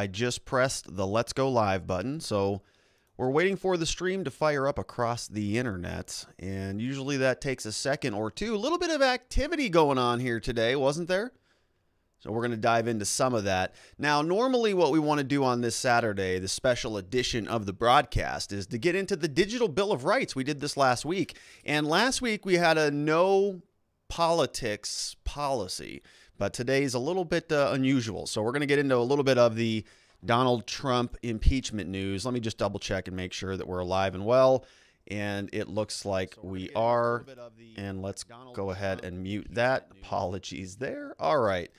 I just pressed the let's go live button. So we're waiting for the stream to fire up across the internet. And usually that takes a second or two. A little bit of activity going on here today, wasn't there? So we're going to dive into some of that. Now, normally what we want to do on this Saturday, the special edition of the broadcast, is to get into the digital bill of rights. We did this last week. And last week we had a no politics policy. But today's a little bit uh, unusual. So we're going to get into a little bit of the Donald Trump impeachment news. Let me just double check and make sure that we're alive and well. And it looks like so we are. And let's Donald go ahead and mute that. Apologies there. All right.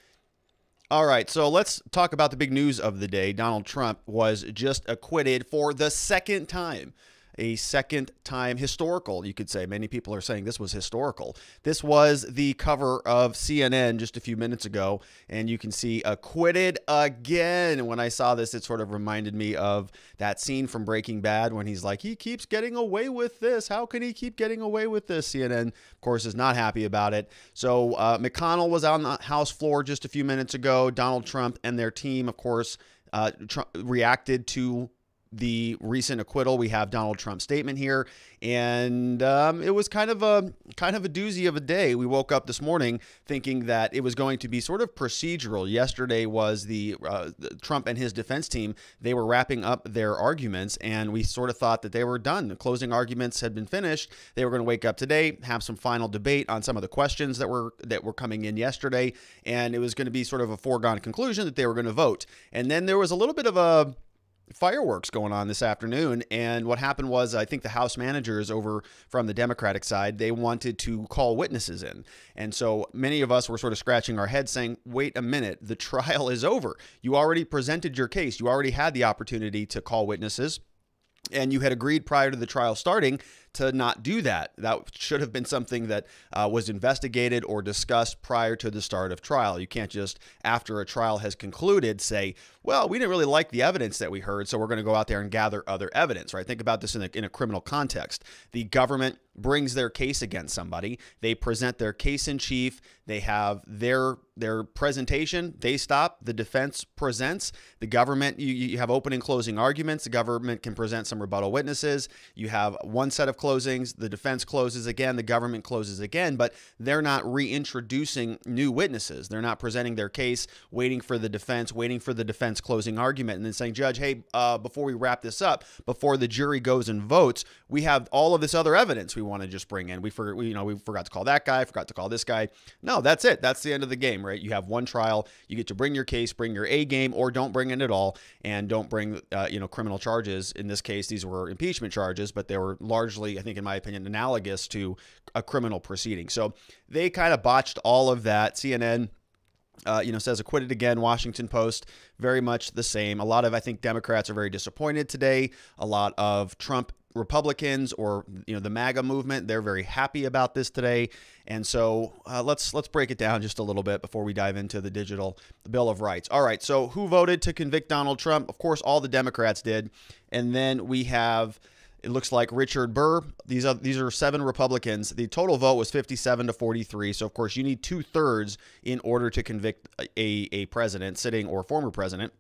All right, so let's talk about the big news of the day. Donald Trump was just acquitted for the second time a second time historical, you could say. Many people are saying this was historical. This was the cover of CNN just a few minutes ago, and you can see acquitted again. When I saw this, it sort of reminded me of that scene from Breaking Bad when he's like, he keeps getting away with this. How can he keep getting away with this? CNN, of course, is not happy about it. So uh, McConnell was on the House floor just a few minutes ago. Donald Trump and their team, of course, uh, reacted to the recent acquittal. We have Donald Trump's statement here, and um, it was kind of a kind of a doozy of a day. We woke up this morning thinking that it was going to be sort of procedural. Yesterday was the, uh, the Trump and his defense team. They were wrapping up their arguments, and we sort of thought that they were done. The closing arguments had been finished. They were going to wake up today, have some final debate on some of the questions that were that were coming in yesterday, and it was going to be sort of a foregone conclusion that they were going to vote. And then there was a little bit of a fireworks going on this afternoon. And what happened was, I think the House managers over from the Democratic side, they wanted to call witnesses in. And so many of us were sort of scratching our heads saying, wait a minute, the trial is over. You already presented your case, you already had the opportunity to call witnesses. And you had agreed prior to the trial starting to not do that. That should have been something that uh, was investigated or discussed prior to the start of trial. You can't just, after a trial has concluded, say, well, we didn't really like the evidence that we heard, so we're going to go out there and gather other evidence, right? Think about this in a, in a criminal context. The government brings their case against somebody, they present their case in chief, they have their their presentation, they stop, the defense presents, the government, you, you have opening and closing arguments, the government can present some rebuttal witnesses, you have one set of closings, the defense closes again, the government closes again, but they're not reintroducing new witnesses. They're not presenting their case, waiting for the defense, waiting for the defense closing argument, and then saying, Judge, hey, uh, before we wrap this up, before the jury goes and votes, we have all of this other evidence we want to just bring in. We forgot, we, you know, we forgot to call that guy, forgot to call this guy. No, that's it. That's the end of the game, right? You have one trial. You get to bring your case, bring your A game, or don't bring it at all, and don't bring, uh, you know, criminal charges. In this case, these were impeachment charges, but they were largely I think, in my opinion, analogous to a criminal proceeding. So they kind of botched all of that. CNN. Uh, you know, says acquitted again. Washington Post, very much the same. A lot of, I think, Democrats are very disappointed today. A lot of Trump Republicans or you know the MAGA movement, they're very happy about this today. And so uh, let's let's break it down just a little bit before we dive into the digital the Bill of Rights. All right, so who voted to convict Donald Trump? Of course, all the Democrats did. And then we have it looks like Richard Burr. These are these are seven Republicans. The total vote was 57 to 43. So of course you need two thirds in order to convict a, a president, sitting or former president.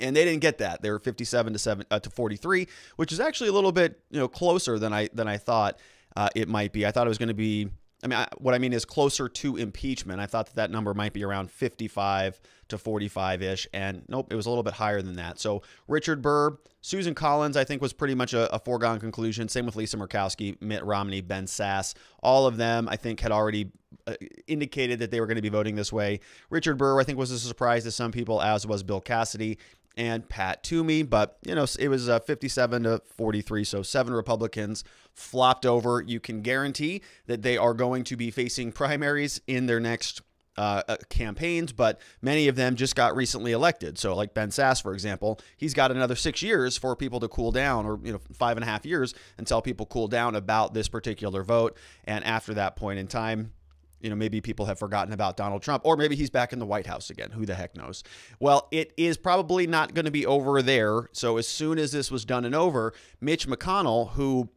And they didn't get that. They were 57 to 7 uh, to 43, which is actually a little bit you know closer than I than I thought uh, it might be. I thought it was going to be I mean, I, what I mean is closer to impeachment. I thought that that number might be around 55 to 45 ish, and nope, it was a little bit higher than that. So Richard Burr, Susan Collins, I think was pretty much a, a foregone conclusion. Same with Lisa Murkowski, Mitt Romney, Ben Sasse. All of them, I think, had already uh, indicated that they were going to be voting this way. Richard Burr, I think, was a surprise to some people, as was Bill Cassidy and Pat Toomey, but you know it was uh, 57 to 43, so seven Republicans flopped over. You can guarantee that they are going to be facing primaries in their next uh, uh, campaigns, but many of them just got recently elected. So, like Ben Sasse, for example, he's got another six years for people to cool down, or you know, five and a half years until people cool down about this particular vote. And after that point in time, you know, maybe people have forgotten about Donald Trump, or maybe he's back in the White House again. Who the heck knows? Well, it is probably not going to be over there. So, as soon as this was done and over, Mitch McConnell, who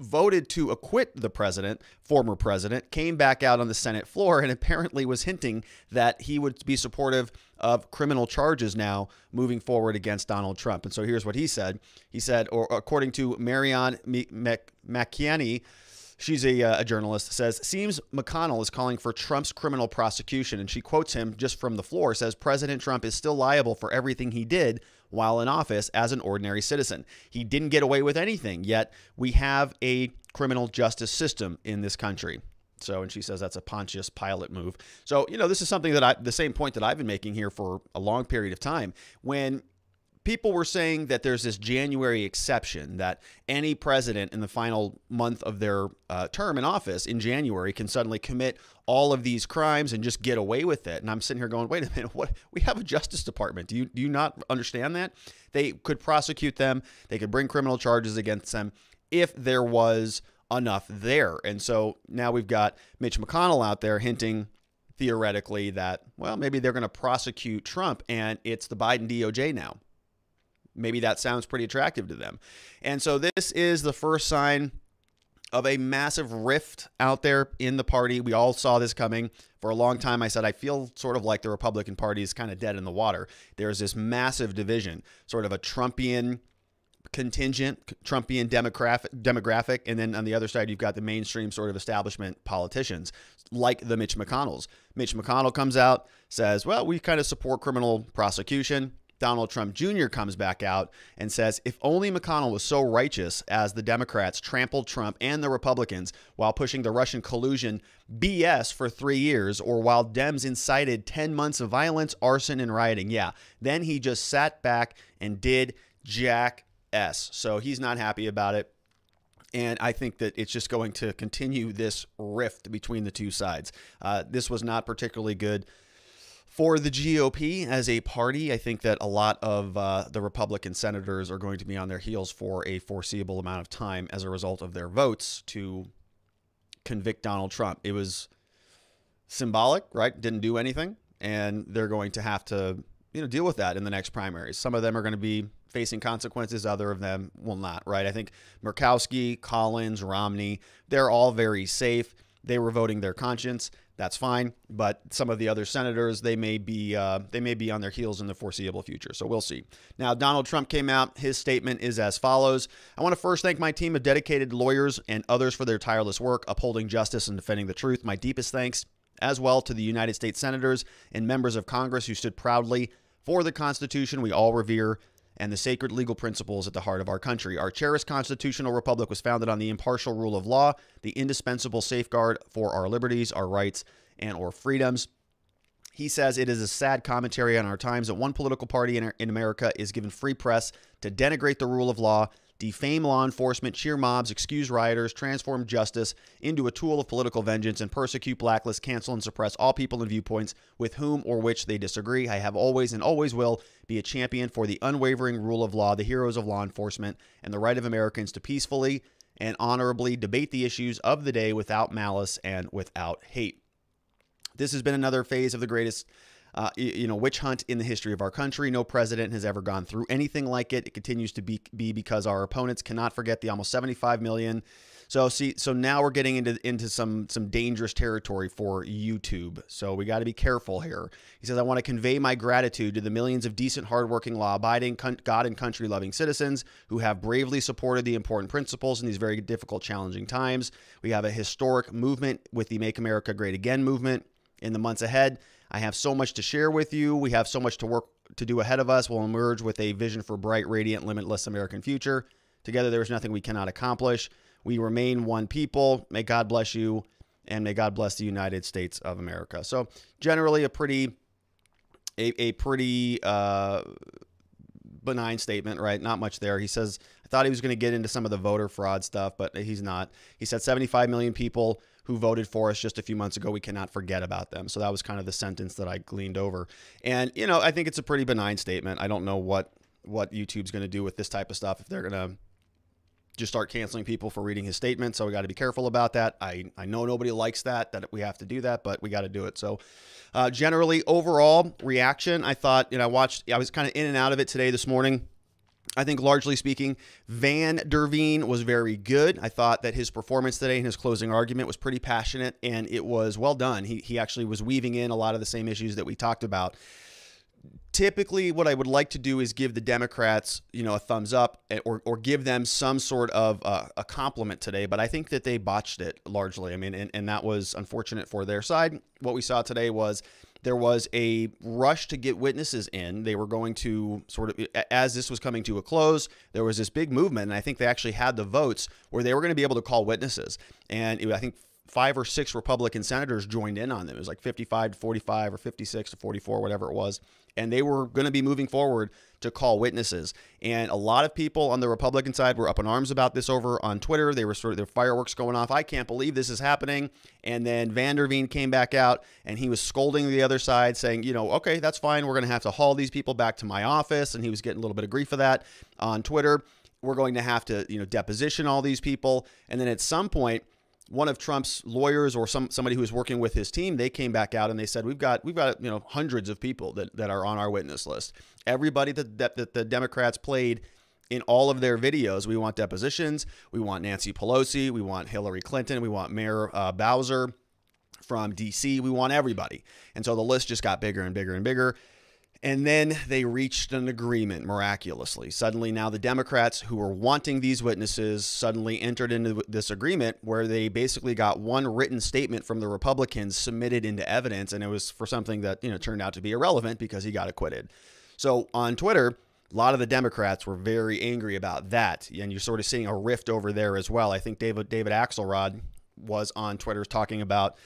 voted to acquit the president, former president, came back out on the Senate floor and apparently was hinting that he would be supportive of criminal charges now moving forward against Donald Trump. And so here's what he said. He said, or according to Marianne McKinney, she's a, uh, a, journalist, says, seems McConnell is calling for Trump's criminal prosecution. And she quotes him just from the floor, says, President Trump is still liable for everything he did while in office as an ordinary citizen. He didn't get away with anything, yet we have a criminal justice system in this country. So, and she says that's a Pontius Pilate move. So, you know, this is something that I, the same point that I've been making here for a long period of time. When people were saying that there's this January exception that any president in the final month of their uh, term in office in January can suddenly commit all of these crimes and just get away with it. And I'm sitting here going, wait a minute, what? We have a Justice Department. Do you do you not understand that they could prosecute them? They could bring criminal charges against them if there was enough there. And so now we've got Mitch McConnell out there hinting theoretically that well maybe they're going to prosecute Trump and it's the Biden DOJ now maybe that sounds pretty attractive to them. And so this is the first sign of a massive rift out there in the party. We all saw this coming. For a long time, I said, I feel sort of like the Republican Party is kind of dead in the water. There's this massive division, sort of a Trumpian contingent, Trumpian demographic, demographic, and then on the other side, you've got the mainstream sort of establishment politicians, like the Mitch McConnells. Mitch McConnell comes out, says, Well, we kind of support criminal prosecution. Donald Trump Jr. comes back out and says if only McConnell was so righteous as the Democrats trampled Trump and the Republicans while pushing the Russian collusion BS for three years, or while Dems incited 10 months of violence, arson, and rioting. Yeah, then he just sat back and did Jack S. So he's not happy about it. And I think that it's just going to continue this rift between the two sides. Uh, this was not particularly good for the GOP as a party, I think that a lot of uh, the Republican senators are going to be on their heels for a foreseeable amount of time as a result of their votes to convict Donald Trump. It was symbolic, right? Didn't do anything, and they're going to have to, you know, deal with that in the next primaries. Some of them are going to be facing consequences, other of them will not, right? I think Murkowski, Collins, Romney, they're all very safe. They were voting their conscience that's fine. But some of the other senators, they may be uh, they may be on their heels in the foreseeable future. So we'll see. Now, Donald Trump came out. His statement is as follows: I want to first thank my team of dedicated lawyers and others for their tireless work upholding justice and defending the truth. My deepest thanks as well to the United States senators and members of Congress who stood proudly for the Constitution we all revere and the sacred legal principles at the heart of our country. Our cherished constitutional republic was founded on the impartial rule of law, the indispensable safeguard for our liberties, our rights, and our freedoms. He says it is a sad commentary on our times that one political party in, in America is given free press to denigrate the rule of law, defame law enforcement, cheer mobs, excuse rioters, transform justice into a tool of political vengeance, and persecute, blacklist, cancel, and suppress all people and viewpoints with whom or which they disagree. I have always and always will be a champion for the unwavering rule of law, the heroes of law enforcement, and the right of Americans to peacefully and honorably debate the issues of the day without malice and without hate. This has been another phase of the greatest uh, you know, witch hunt in the history of our country. No president has ever gone through anything like it. It continues to be, be because our opponents cannot forget the almost 75 million. So see, so now we're getting into into some some dangerous territory for YouTube. So we got to be careful here. He says, I want to convey my gratitude to the millions of decent, hardworking, law-abiding, God and country-loving citizens who have bravely supported the important principles in these very difficult, challenging times. We have a historic movement with the Make America Great Again movement in the months ahead. I have so much to share with you. We have so much to work to do ahead of us. We'll emerge with a vision for bright, radiant, limitless American future. Together, there is nothing we cannot accomplish. We remain one people. May God bless you, and may God bless the United States of America. So, generally, a pretty, a, a pretty uh, benign statement, right? Not much there. He says, I thought he was going to get into some of the voter fraud stuff, but he's not. He said 75 million people who voted for us just a few months ago. We cannot forget about them. So that was kind of the sentence that I gleaned over. And, you know, I think it's a pretty benign statement. I don't know what what YouTube's going to do with this type of stuff if they're going to just start canceling people for reading his statement. So we got to be careful about that. I, I know nobody likes that, that we have to do that, but we got to do it. So uh, generally, overall reaction, I thought, you know, I watched, I was kind of in and out of it today this morning. I think largely speaking, Van der Veen was very good. I thought that his performance today and his closing argument was pretty passionate and it was well done. He, he actually was weaving in a lot of the same issues that we talked about. Typically, what I would like to do is give the Democrats, you know, a thumbs up eh, or, or give them some sort of uh, a compliment today, but I think that they botched it largely. I mean, and, and that was unfortunate for their side. What we saw today was there was a rush to get witnesses in. They were going to sort of, as this was coming to a close, there was this big movement, and I think they actually had the votes where they were going to be able to call witnesses. And it, I think five or six Republican senators joined in on them. It was like 55 to 45 or 56 to 44, whatever it was. And they were going to be moving forward to call witnesses. And a lot of people on the Republican side were up in arms about this over on Twitter. They were sort of their fireworks going off. I can't believe this is happening. And then Van der Veen came back out and he was scolding the other side, saying, you know, okay, that's fine. We're going to have to haul these people back to my office. And he was getting a little bit of grief for that on Twitter. We're going to have to, you know, deposition all these people. And then at some point, one of Trump's lawyers or some somebody who was working with his team, they came back out and they said, "We've got we've got you know hundreds of people that, that are on our witness list. Everybody that, that, that the Democrats played in all of their videos. We want depositions. We want Nancy Pelosi. We want Hillary Clinton. We want Mayor uh, Bowser." From DC, we want everybody. And so the list just got bigger and bigger and bigger. And then they reached an agreement miraculously. Suddenly, now the Democrats who were wanting these witnesses suddenly entered into this agreement where they basically got one written statement from the Republicans submitted into evidence. And it was for something that, you know, turned out to be irrelevant because he got acquitted. So on Twitter, a lot of the Democrats were very angry about that. And you're sort of seeing a rift over there as well. I think David, David Axelrod was on Twitter talking about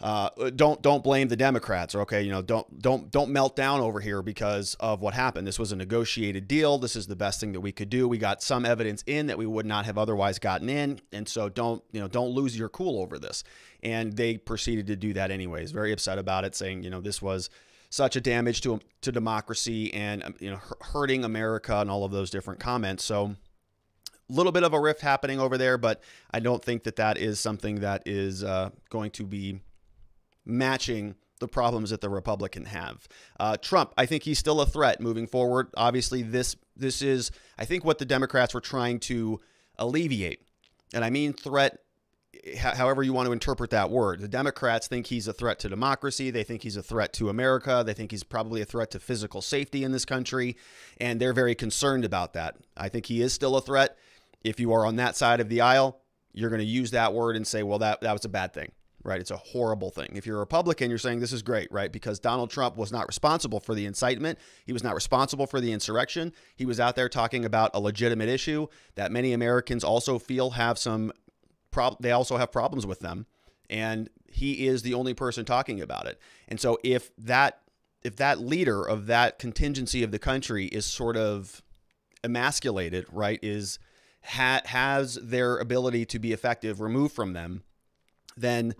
uh, don't don't blame the Democrats. Or okay, you know, don't don't don't melt down over here because of what happened. This was a negotiated deal. This is the best thing that we could do. We got some evidence in that we would not have otherwise gotten in, and so don't you know don't lose your cool over this. And they proceeded to do that anyways. Very upset about it, saying you know this was such a damage to to democracy and um, you know hurting America and all of those different comments. So a little bit of a rift happening over there, but I don't think that that is something that is uh, going to be matching the problems that the Republican have. Uh, Trump, I think he's still a threat moving forward. Obviously, this this is I think what the Democrats were trying to alleviate, and I mean threat. However, you want to interpret that word. The Democrats think he's a threat to democracy. They think he's a threat to America. They think he's probably a threat to physical safety in this country. And they're very concerned about that. I think he is still a threat. If you are on that side of the aisle, you're going to use that word and say, well, that, that was a bad thing right? It's a horrible thing. If you're a Republican, you're saying this is great, right? Because Donald Trump was not responsible for the incitement. He was not responsible for the insurrection. He was out there talking about a legitimate issue that many Americans also feel have some they also have problems with them. And he is the only person talking about it. And so if that if that leader of that contingency of the country is sort of emasculated, right, is ha- has their ability to be effective removed from them, then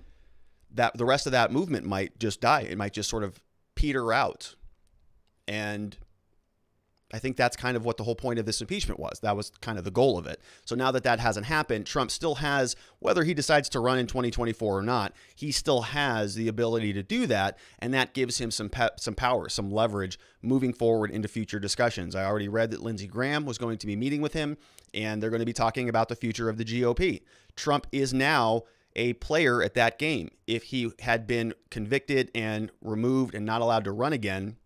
that the rest of that movement might just die. It might just sort of peter out. And I think that's kind of what the whole point of this impeachment was. That was kind of the goal of it. So now that that hasn't happened, Trump still has, whether he decides to run in 2024 or not, he still has the ability to do that, and that gives him some pe- some power, some leverage moving forward into future discussions. I already read that Lindsey Graham was going to be meeting with him, and they're going to be talking about the future of the GOP. Trump is now a player at that game. If he had been convicted and removed and not allowed to run again,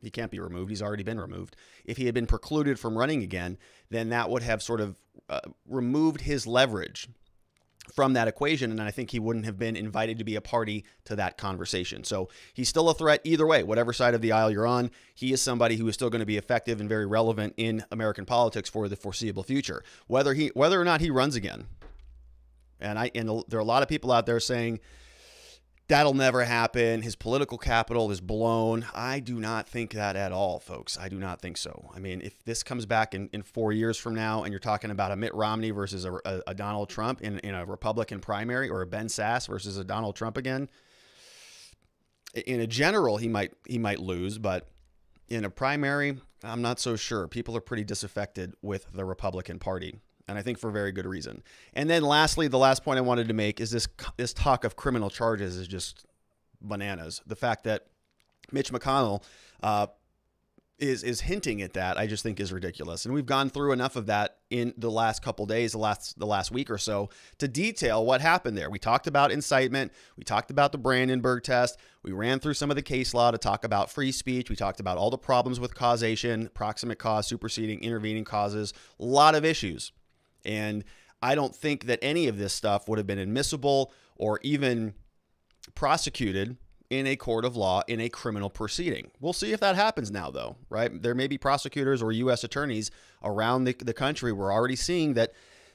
he can't be removed. He's already been removed. If he had been precluded from running again, then that would have sort of uh, removed his leverage from that equation. And I think he wouldn't have been invited to be a party to that conversation. So he's still a threat either way, whatever side of the aisle you're on. He is somebody who is still going to be effective and very relevant in American politics for the foreseeable future. Whether he whether or not he runs again, and I and there are a lot of people out there saying that'll never happen. His political capital is blown. I do not think that at all, folks. I do not think so. I mean, if this comes back in, in four years from now and you're talking about a Mitt Romney versus a, a, a Donald Trump in, in a Republican primary or a Ben Sasse versus a Donald Trump again, in a general, he might he might lose, but in a primary, I'm not so sure. People are pretty disaffected with the Republican Party and I think for a very good reason. And then lastly, the last point I wanted to make is this this talk of criminal charges is just bananas. The fact that Mitch McConnell uh, is is hinting at that I just think is ridiculous. And we've gone through enough of that in the last couple days, the last the last week or so to detail what happened there. We talked about incitement, we talked about the Brandenburg test, we ran through some of the case law to talk about free speech, we talked about all the problems with causation, proximate cause, superseding, intervening causes, a lot of issues. And I don't think that any of this stuff would have been admissible or even prosecuted in a court of law in a criminal proceeding. We'll see if that happens now, though, right? There may be prosecutors or U.S. attorneys around the, the country. We're already seeing that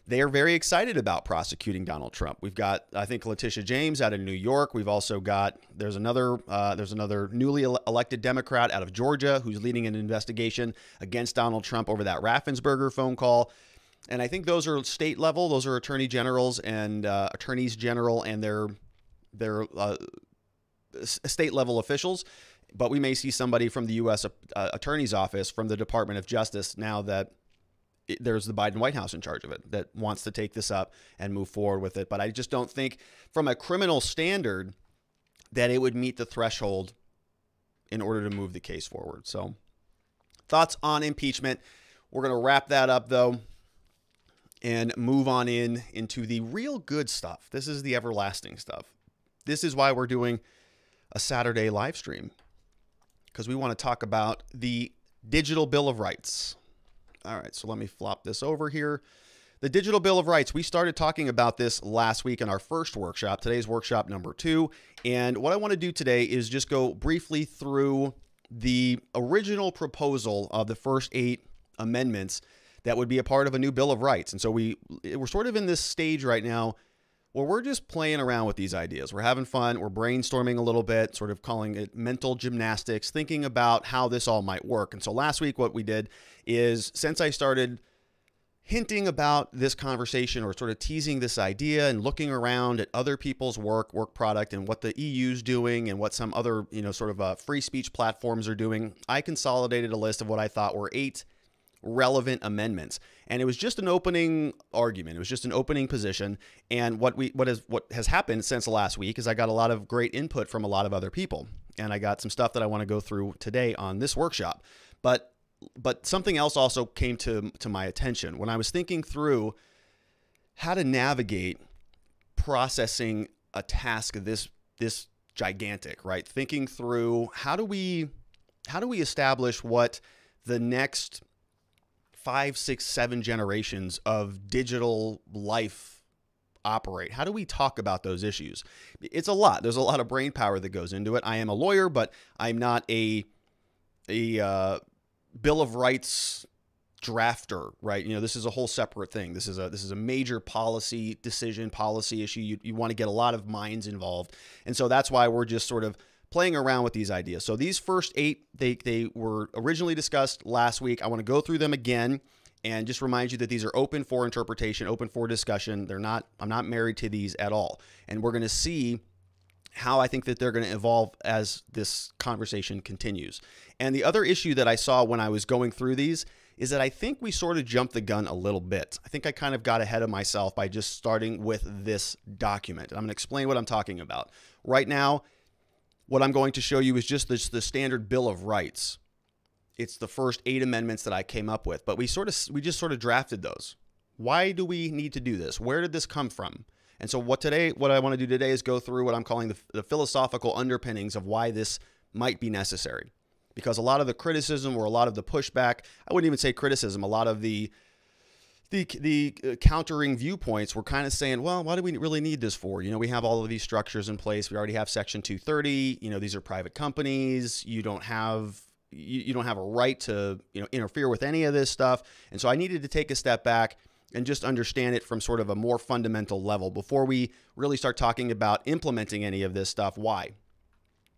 they are very excited about prosecuting Donald Trump. We've got, I think, Letitia James out of New York. We've also got there's another uh, there's another newly elected Democrat out of Georgia who's leading an investigation against Donald Trump over that Raffensperger phone call. And I think those are state level; those are attorney generals and uh, attorneys general, and their their uh, state level officials, but we may see somebody from the U.S. Uh, Attorney's Office, from the Department of Justice, now that there's the Biden White House in charge of it, that wants to take this up and move forward with it. But I just don't think, from a criminal standard, that it would meet the threshold in order to move the case forward. So, thoughts on impeachment. We're going to wrap that up, though and move on in into the real good stuff. This is the everlasting stuff. This is why we're doing a Saturday live stream because we want to talk about the Digital Bill of Rights. All right, so let me flop this over here. The Digital Bill of Rights, we started talking about this last week in our first workshop. Today's workshop number two. And what I want to do today is just go briefly through the original proposal of the first eight amendments that would be a part of a new Bill of Rights. And so we we're sort of in this stage right now where we're just playing around with these ideas. We're having fun. We're brainstorming a little bit, sort of calling it mental gymnastics, thinking about how this all might work. And so last week, what we did is since I started hinting about this conversation or sort of teasing this idea and looking around at other people's work, work product, and what the EU's doing and what some other, you know, sort of uh, free speech platforms are doing, I consolidated a list of what I thought were eight relevant amendments. And it was just an opening argument. It was just an opening position. And what we what has what has happened since last week is I got a lot of great input from a lot of other people. And I got some stuff that I want to go through today on this workshop. But but something else also came to to my attention when I was thinking through how to navigate processing a task this this gigantic, right? Thinking through how do we how do we establish what the next five, six, seven generations of digital life operate? How do we talk about those issues? It's a lot. There's a lot of brain power that goes into it. I am a lawyer, but I'm not a a uh, Bill of Rights drafter, right? You know, this is a whole separate thing. This is a this is a major policy decision, policy issue. You, you want to get a lot of minds involved, and so that's why we're just sort of playing around with these ideas. So these first eight, they, they were originally discussed last week. I want to go through them again and just remind you that these are open for interpretation, open for discussion. They're not, I'm not married to these at all. And we're going to see how I think that they're going to evolve as this conversation continues. And the other issue that I saw when I was going through these is that I think we sort of jumped the gun a little bit. I think I kind of got ahead of myself by just starting with this document. And I'm going to explain what I'm talking about. Right now, what I'm going to show you is just this, the standard Bill of Rights. It's the first eight amendments that I came up with, but we sort of we just sort of drafted those. Why do we need to do this? Where did this come from? And so what today what I want to do today is go through what I'm calling the, the philosophical underpinnings of why this might be necessary. Because a lot of the criticism or a lot of the pushback, I wouldn't even say criticism, a lot of the the the uh, countering viewpoints were kind of saying, well, why do we really need this for? You know, we have all of these structures in place. We already have Section 230. You know, these are private companies. You don't have you, you don't have a right to you know interfere with any of this stuff. And so I needed to take a step back and just understand it from sort of a more fundamental level before we really start talking about implementing any of this stuff. Why?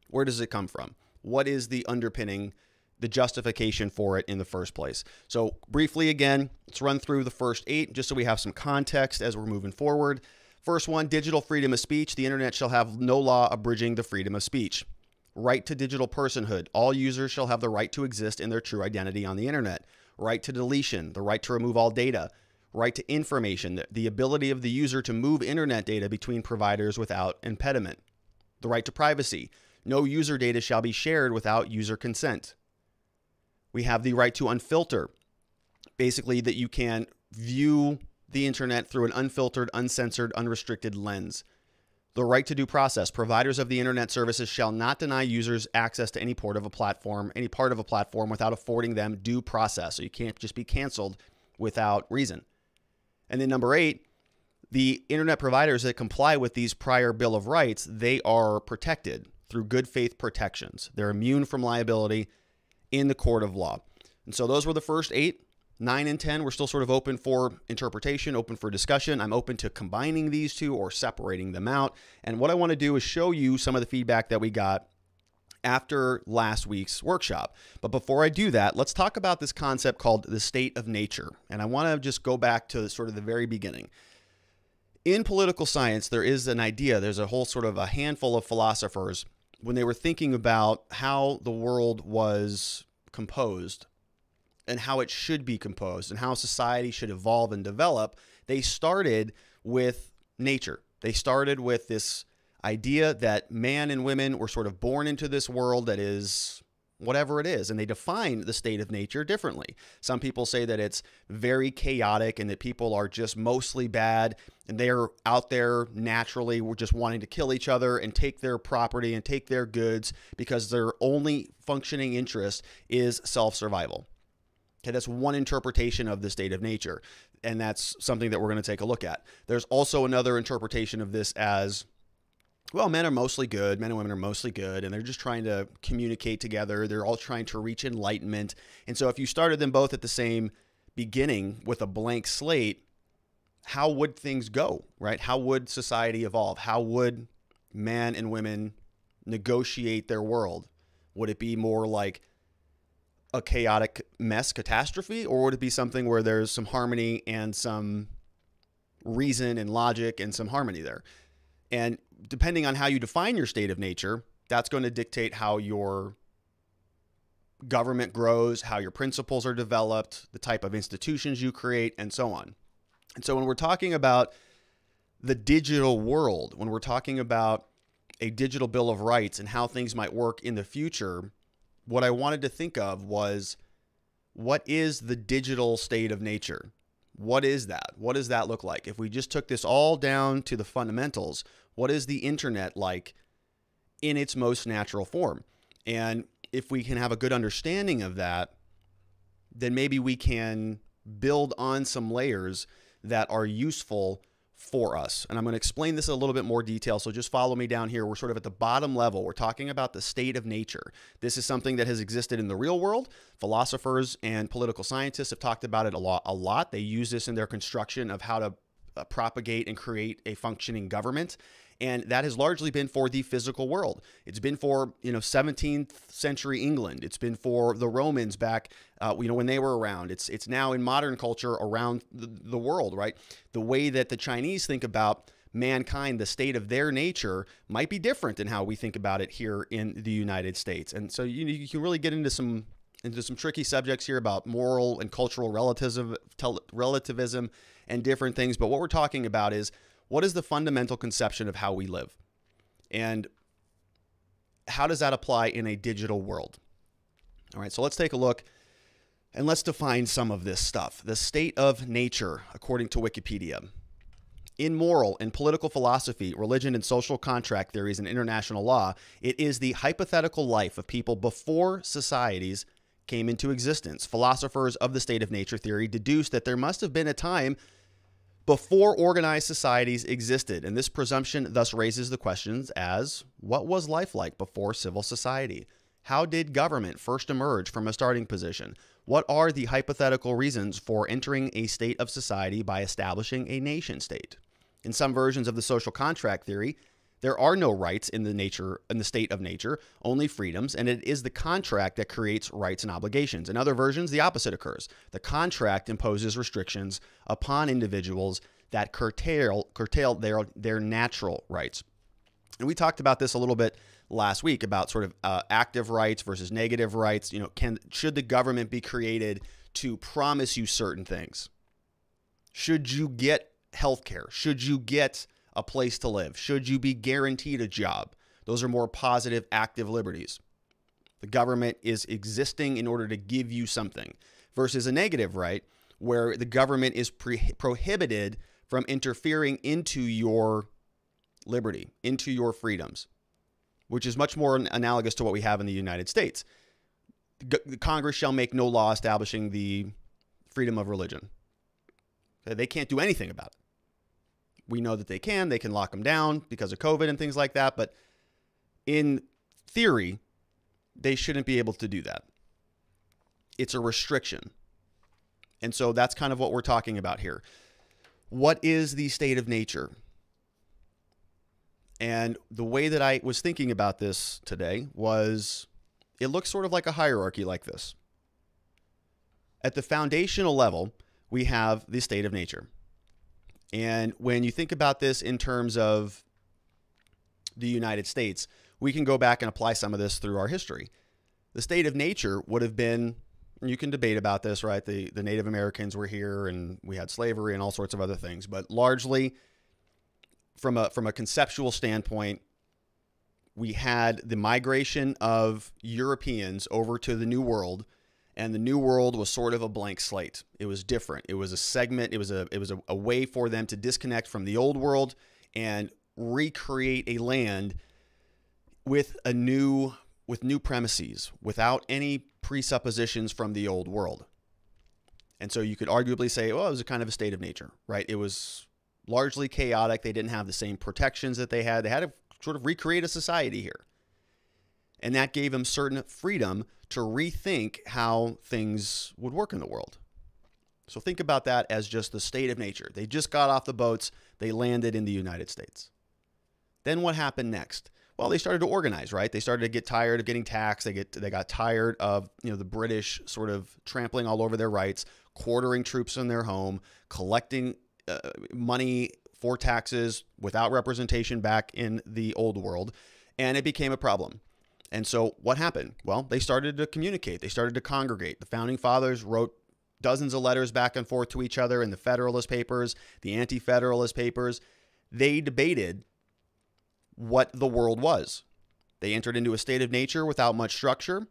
Where does it come from? What is the underpinning? The justification for it in the first place. So, briefly again, let's run through the first eight just so we have some context as we're moving forward. First one digital freedom of speech. The internet shall have no law abridging the freedom of speech. Right to digital personhood. All users shall have the right to exist in their true identity on the internet. Right to deletion. The right to remove all data. Right to information. The ability of the user to move internet data between providers without impediment. The right to privacy. No user data shall be shared without user consent We have the right to unfilter, basically, that you can view the internet through an unfiltered, uncensored, unrestricted lens. The right to due process. Providers of the internet services shall not deny users access to any port of a platform, any part of a platform without affording them due process. So you can't just be canceled without reason. And then number eight, the internet providers that comply with these prior Bill of Rights, they are protected through good faith protections. They're immune from liability in the court of law. And so those were the first eight. Nine and 10, we're still sort of open for interpretation, open for discussion. I'm open to combining these two or separating them out. And what I want to do is show you some of the feedback that we got after last week's workshop. But before I do that, let's talk about this concept called the state of nature. And I want to just go back to sort of the very beginning. In political science, there is an idea, there's a whole sort of a handful of philosophers when they were thinking about how the world was composed and how it should be composed and how society should evolve and develop, they started with nature. They started with this idea that man and women were sort of born into this world that is whatever it is. And they define the state of nature differently. Some people say that it's very chaotic and that people are just mostly bad and they're out there naturally we're just wanting to kill each other and take their property and take their goods because their only functioning interest is self-survival. Okay, that's one interpretation of the state of nature. And that's something that we're going to take a look at. There's also another interpretation of this as well, men are mostly good. Men and women are mostly good, and they're just trying to communicate together. They're all trying to reach enlightenment. And so, if you started them both at the same beginning with a blank slate, how would things go, right? How would society evolve? How would men and women negotiate their world? Would it be more like a chaotic mess catastrophe, or would it be something where there's some harmony and some reason and logic and some harmony there? And depending on how you define your state of nature, that's going to dictate how your government grows, how your principles are developed, the type of institutions you create, and so on. And so when we're talking about the digital world, when we're talking about a digital bill of rights and how things might work in the future, what I wanted to think of was what is the digital state of nature? What is that? What does that look like? If we just took this all down to the fundamentals, what is the internet like in its most natural form? And if we can have a good understanding of that, then maybe we can build on some layers that are useful for us. And I'm going to explain this in a little bit more detail. So just follow me down here. We're sort of at the bottom level. We're talking about the state of nature. This is something that has existed in the real world. Philosophers and political scientists have talked about it a lot. A lot. They use this in their construction of how to uh, propagate and create a functioning government and that has largely been for the physical world. It's been for you know 17th century England. It's been for the Romans back uh, you know when they were around. It's it's now in modern culture around the, the world, right? The way that the Chinese think about mankind, the state of their nature, might be different than how we think about it here in the United States. And so you, you can really get into some into some tricky subjects here about moral and cultural relativism, relativism and different things. But what we're talking about is what is the fundamental conception of how we live? And how does that apply in a digital world? All right, so let's take a look and let's define some of this stuff. The state of nature, according to Wikipedia. In moral and political philosophy, religion, and social contract theories and international law, it is the hypothetical life of people before societies came into existence. Philosophers of the state of nature theory deduce that there must have been a time before organized societies existed. And this presumption thus raises the questions as what was life like before civil society? How did government first emerge from a starting position? What are the hypothetical reasons for entering a state of society by establishing a nation state? In some versions of the social contract theory, there are no rights in the nature in the state of nature, only freedoms, and it is the contract that creates rights and obligations. In other versions, the opposite occurs. The contract imposes restrictions upon individuals that curtail curtail their their natural rights. And we talked about this a little bit last week about sort of uh, active rights versus negative rights. You know, can should the government be created to promise you certain things? Should you get health care? Should you get a place to live? Should you be guaranteed a job? Those are more positive, active liberties. The government is existing in order to give you something versus a negative right where the government is pre- prohibited from interfering into your liberty, into your freedoms, which is much more analogous to what we have in the United States. G- Congress shall make no law establishing the freedom of religion. They can't do anything about it. We know that they can. They can lock them down because of COVID and things like that. But in theory, they shouldn't be able to do that. It's a restriction. And so that's kind of what we're talking about here. What is the state of nature? And the way that I was thinking about this today was it looks sort of like a hierarchy like this. At the foundational level, we have the state of nature. And when you think about this in terms of the United States, we can go back and apply some of this through our history. The state of nature would have been, you can debate about this, right? The, the Native Americans were here and we had slavery and all sorts of other things, but largely from a, from a conceptual standpoint, we had the migration of Europeans over to the New World and the new world was sort of a blank slate. It was different. It was a segment. It was a it was a, a way for them to disconnect from the old world and recreate a land with a new with new premises without any presuppositions from the old world. And so you could arguably say, well, it was a kind of a state of nature, right? It was largely chaotic. They didn't have the same protections that they had. They had to sort of recreate a society here. And that gave them certain freedom to rethink how things would work in the world. So think about that as just the state of nature. They just got off the boats, they landed in the United States. Then what happened next? Well, they started to organize, right? They started to get tired of getting taxed. They get they got tired of, you know, the British sort of trampling all over their rights, quartering troops in their home, collecting uh, money for taxes without representation back in the old world, and it became a problem. And so what happened? Well, they started to communicate, they started to congregate. The founding fathers wrote dozens of letters back and forth to each other in the Federalist Papers, the Anti Federalist Papers. They debated what the world was. They entered into a state of nature without much structure.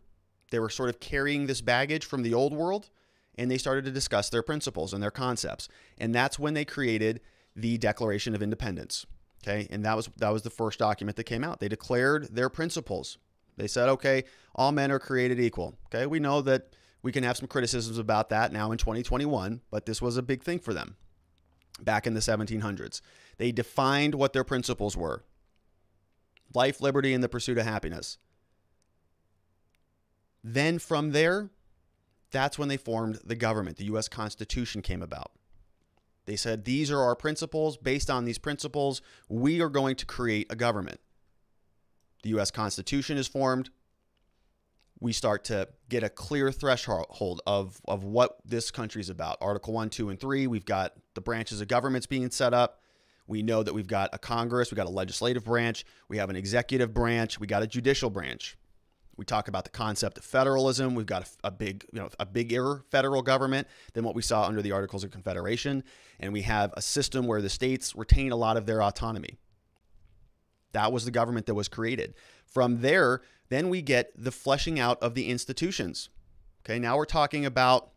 They were sort of carrying this baggage from the old world, and they started to discuss their principles and their concepts. And that's when they created the Declaration of Independence. Okay, and that was that was the first document that came out. They declared their principles, they said, okay, all men are created equal. Okay, we know that we can have some criticisms about that now in 2021, but this was a big thing for them back in the 1700s. They defined what their principles were life, liberty, and the pursuit of happiness. Then from there, that's when they formed the government. The US Constitution came about. They said, These are our principles. Based on these principles, we are going to create a government the US Constitution is formed, we start to get a clear threshold of, of what this country is about. Article 1, 2, and 3, we've got the branches of governments being set up. We know that we've got a Congress, we've got a legislative branch, we have an executive branch, we got a judicial branch. We talk about the concept of federalism. We've got a, a big, you know, a bigger federal government than what we saw under the Articles of Confederation, and we have a system where the states retain a lot of their autonomy. That was the government that was created. From there, then we get the fleshing out of the institutions. Okay, now we're talking about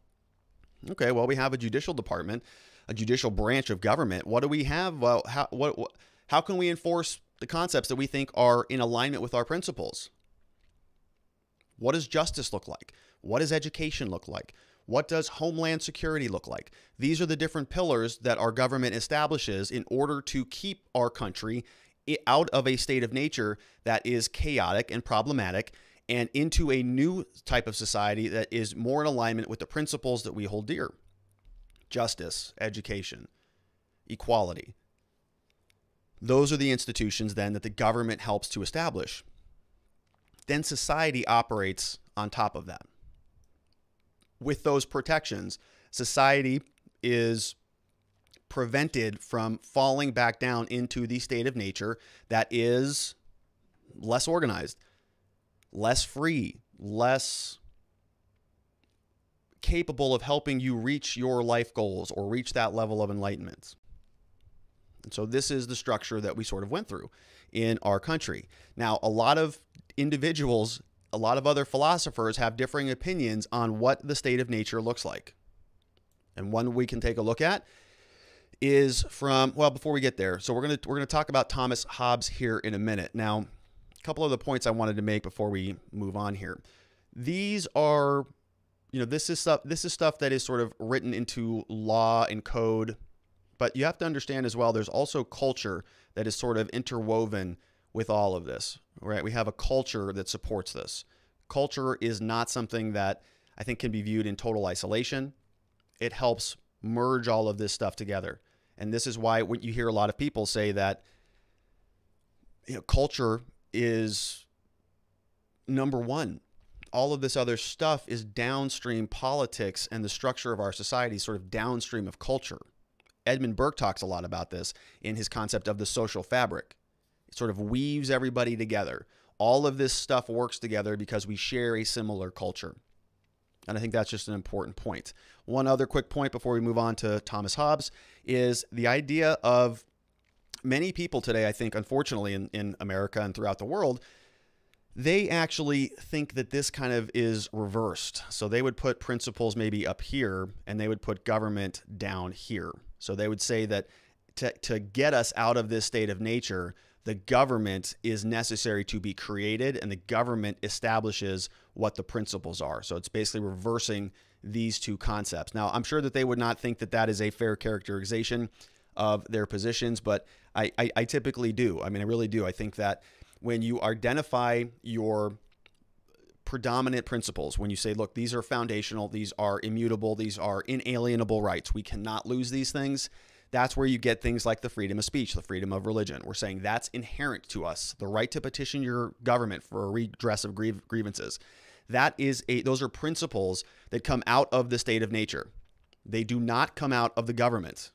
okay, well, we have a judicial department, a judicial branch of government. What do we have? Well, how, what, what, how can we enforce the concepts that we think are in alignment with our principles? What does justice look like? What does education look like? What does homeland security look like? These are the different pillars that our government establishes in order to keep our country out of a state of nature that is chaotic and problematic and into a new type of society that is more in alignment with the principles that we hold dear justice, education, equality. Those are the institutions then that the government helps to establish. Then society operates on top of that. With those protections, society is prevented from falling back down into the state of nature that is less organized, less free, less capable of helping you reach your life goals or reach that level of enlightenment. And so this is the structure that we sort of went through in our country. Now, a lot of individuals a lot of other philosophers have differing opinions on what the state of nature looks like. And one we can take a look at is from well before we get there. So we're going to we're going to talk about Thomas Hobbes here in a minute. Now, a couple of the points I wanted to make before we move on here. These are you know, this is stuff this is stuff that is sort of written into law and code, but you have to understand as well there's also culture that is sort of interwoven with all of this, right? We have a culture that supports this. Culture is not something that I think can be viewed in total isolation. It helps merge all of this stuff together. And this is why when you hear a lot of people say that you know, culture is number one. All of this other stuff is downstream politics and the structure of our society, sort of downstream of culture. Edmund Burke talks a lot about this in his concept of the social fabric. It sort of weaves everybody together. All of this stuff works together because we share a similar culture. And I think that's just an important point. One other quick point before we move on to Thomas Hobbes is the idea of many people today, I think, unfortunately, in, in America and throughout the world, they actually think that this kind of is reversed. So they would put principles maybe up here and they would put government down here. So they would say that to, to get us out of this state of nature, the government is necessary to be created and the government establishes what the principles are. So it's basically reversing these two concepts. Now, I'm sure that they would not think that that is a fair characterization of their positions, but I, I, I typically do. I mean, I really do. I think that when you identify your predominant principles, when you say, look, these are foundational, these are immutable, these are inalienable rights, we cannot lose these things that's where you get things like the freedom of speech, the freedom of religion. We're saying that's inherent to us. The right to petition your government for a redress of grievances. That is a those are principles that come out of the state of nature. They do not come out of the government.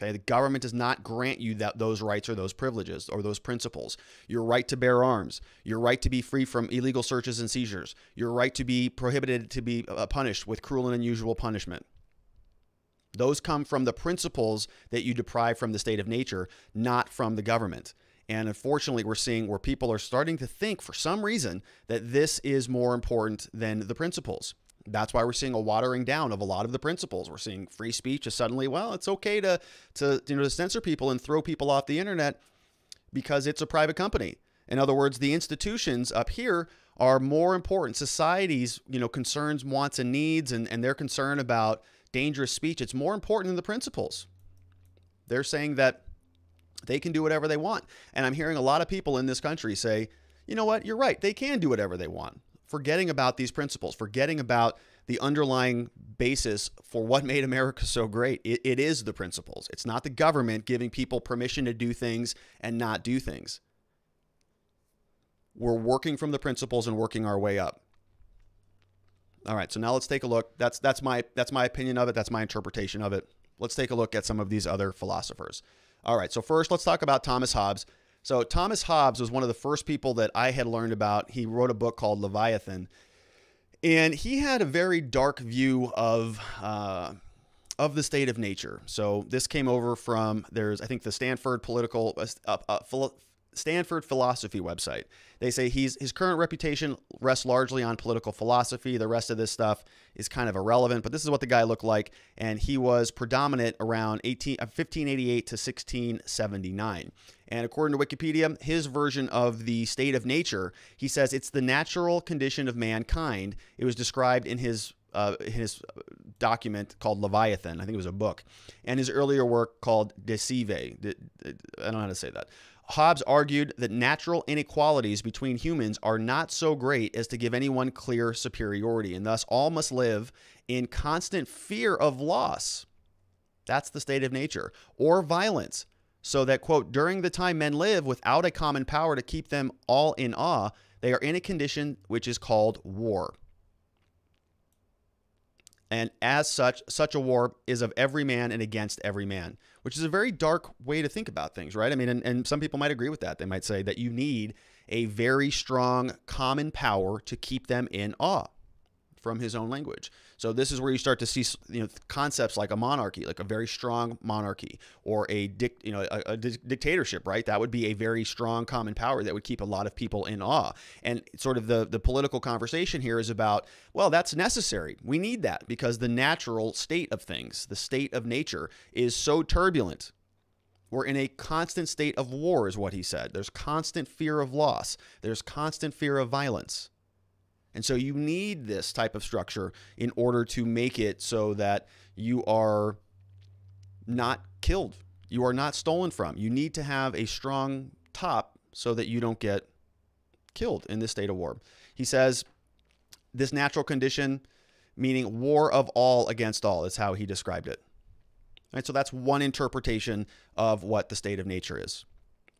Okay, the government does not grant you that those rights or those privileges or those principles. Your right to bear arms, your right to be free from illegal searches and seizures, your right to be prohibited to be uh, punished with cruel and unusual punishment. Those come from the principles that you deprive from the state of nature, not from the government. And unfortunately, we're seeing where people are starting to think for some reason that this is more important than the principles. That's why we're seeing a watering down of a lot of the principles. We're seeing free speech is suddenly, well, it's okay to, to, you know, to censor people and throw people off the internet because it's a private company. In other words, the institutions up here are more important. Society's, you know, concerns, wants, and needs, and, and their concern about dangerous speech, it's more important than the principles. They're saying that they can do whatever they want. And I'm hearing a lot of people in this country say, you know what, you're right, they can do whatever they want. Forgetting about these principles, forgetting about the underlying basis for what made America so great. It, it is the principles. It's not the government giving people permission to do things and not do things. We're working from the principles and working our way up. All right, so now let's take a look. That's that's my that's my opinion of it. That's my interpretation of it. Let's take a look at some of these other philosophers. All right, so first let's talk about Thomas Hobbes. So Thomas Hobbes was one of the first people that I had learned about. He wrote a book called Leviathan, and he had a very dark view of uh, of the state of nature. So this came over from there's I think the Stanford political uh, uh, Stanford philosophy website. They say he's his current reputation rests largely on political philosophy. The rest of this stuff is kind of irrelevant, but this is what the guy looked like and he was predominant around 18 1588 uh, to 1679. And according to Wikipedia, his version of the state of nature, he says it's the natural condition of mankind. It was described in his uh, his document called Leviathan. I think it was a book, and his earlier work called De Cive. I don't know how to say that. Hobbes argued that natural inequalities between humans are not so great as to give anyone clear superiority, and thus all must live in constant fear of loss. That's the state of nature, or violence. So that, quote, during the time men live without a common power to keep them all in awe, they are in a condition which is called war. And as such, such a war is of every man and against every man, which is a very dark way to think about things, right? I mean, and, and some people might agree with that. They might say that you need a very strong common power to keep them in awe. From his own language. So this is where you start to see you know concepts like a monarchy, like a very strong monarchy, or a dic, you know a, a dictatorship, right? That would be a very strong common power that would keep a lot of people in awe. And sort of the the political conversation here is about well, that's necessary. We need that because the natural state of things, the state of nature, is so turbulent we're in a constant state of war, is what he said. There's constant fear of loss, there's constant fear of violence. And so you need this type of structure in order to make it so that you are not killed, you are not stolen from. You need to have a strong top so that you don't get killed in this state of war. He says this natural condition, meaning war of all against all, is how he described it. Right, so that's one interpretation of what the state of nature is.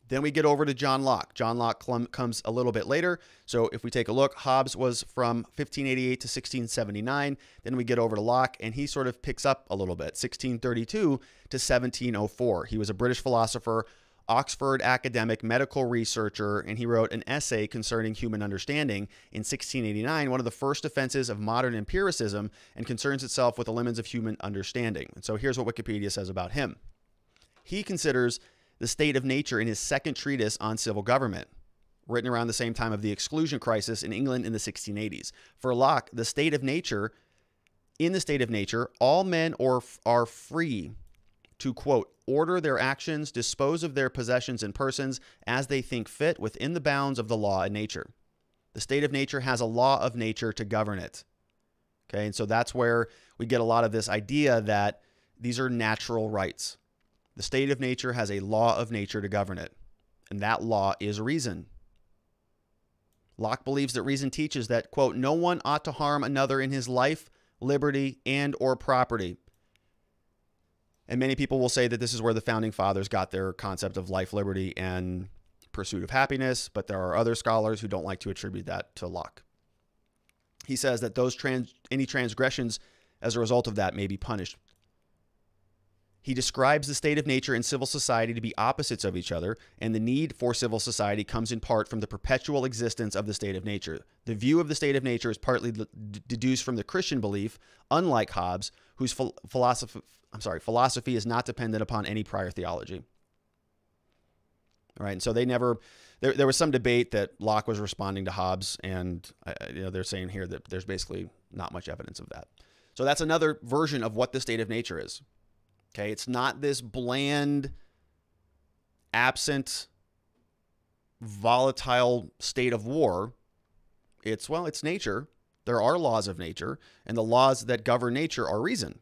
Then we get over to John Locke. John Locke comes a little bit later. So if we take a look, Hobbes was from 1588 to 1679. Then we get over to Locke, and he sort of picks up a little bit, 1632 to 1704. He was a British philosopher, Oxford academic, medical researcher, and he wrote an essay concerning human understanding in 1689, one of the first defenses of modern empiricism, and concerns itself with the limits of human understanding. And so here's what Wikipedia says about him. He considers the State of Nature in his second treatise on civil government, written around the same time of the exclusion crisis in England in the 1680s. For Locke, the state of nature, in the state of nature, all men or are free to quote order their actions, dispose of their possessions and persons as they think fit within the bounds of the law and nature. The state of nature has a law of nature to govern it. Okay, and so that's where we get a lot of this idea that these are natural rights. The state of nature has a law of nature to govern it, and that law is reason. Locke believes that reason teaches that, quote, no one ought to harm another in his life, liberty, and or property. And many people will say that this is where the founding fathers got their concept of life, liberty, and pursuit of happiness, but there are other scholars who don't like to attribute that to Locke. He says that those trans any transgressions as a result of that may be punished he describes the state of nature and civil society to be opposites of each other, and the need for civil society comes in part from the perpetual existence of the state of nature. The view of the state of nature is partly deduced from the Christian belief, unlike Hobbes, whose philosophy, I'm sorry, philosophy is not dependent upon any prior theology. All right, and so they never. There, there was some debate that Locke was responding to Hobbes, and uh, you know they're saying here that there's basically not much evidence of that. So that's another version of what the state of nature is. Okay, it's not this bland, absent, volatile state of war. It's, well, it's nature. There are laws of nature, and the laws that govern nature are reason.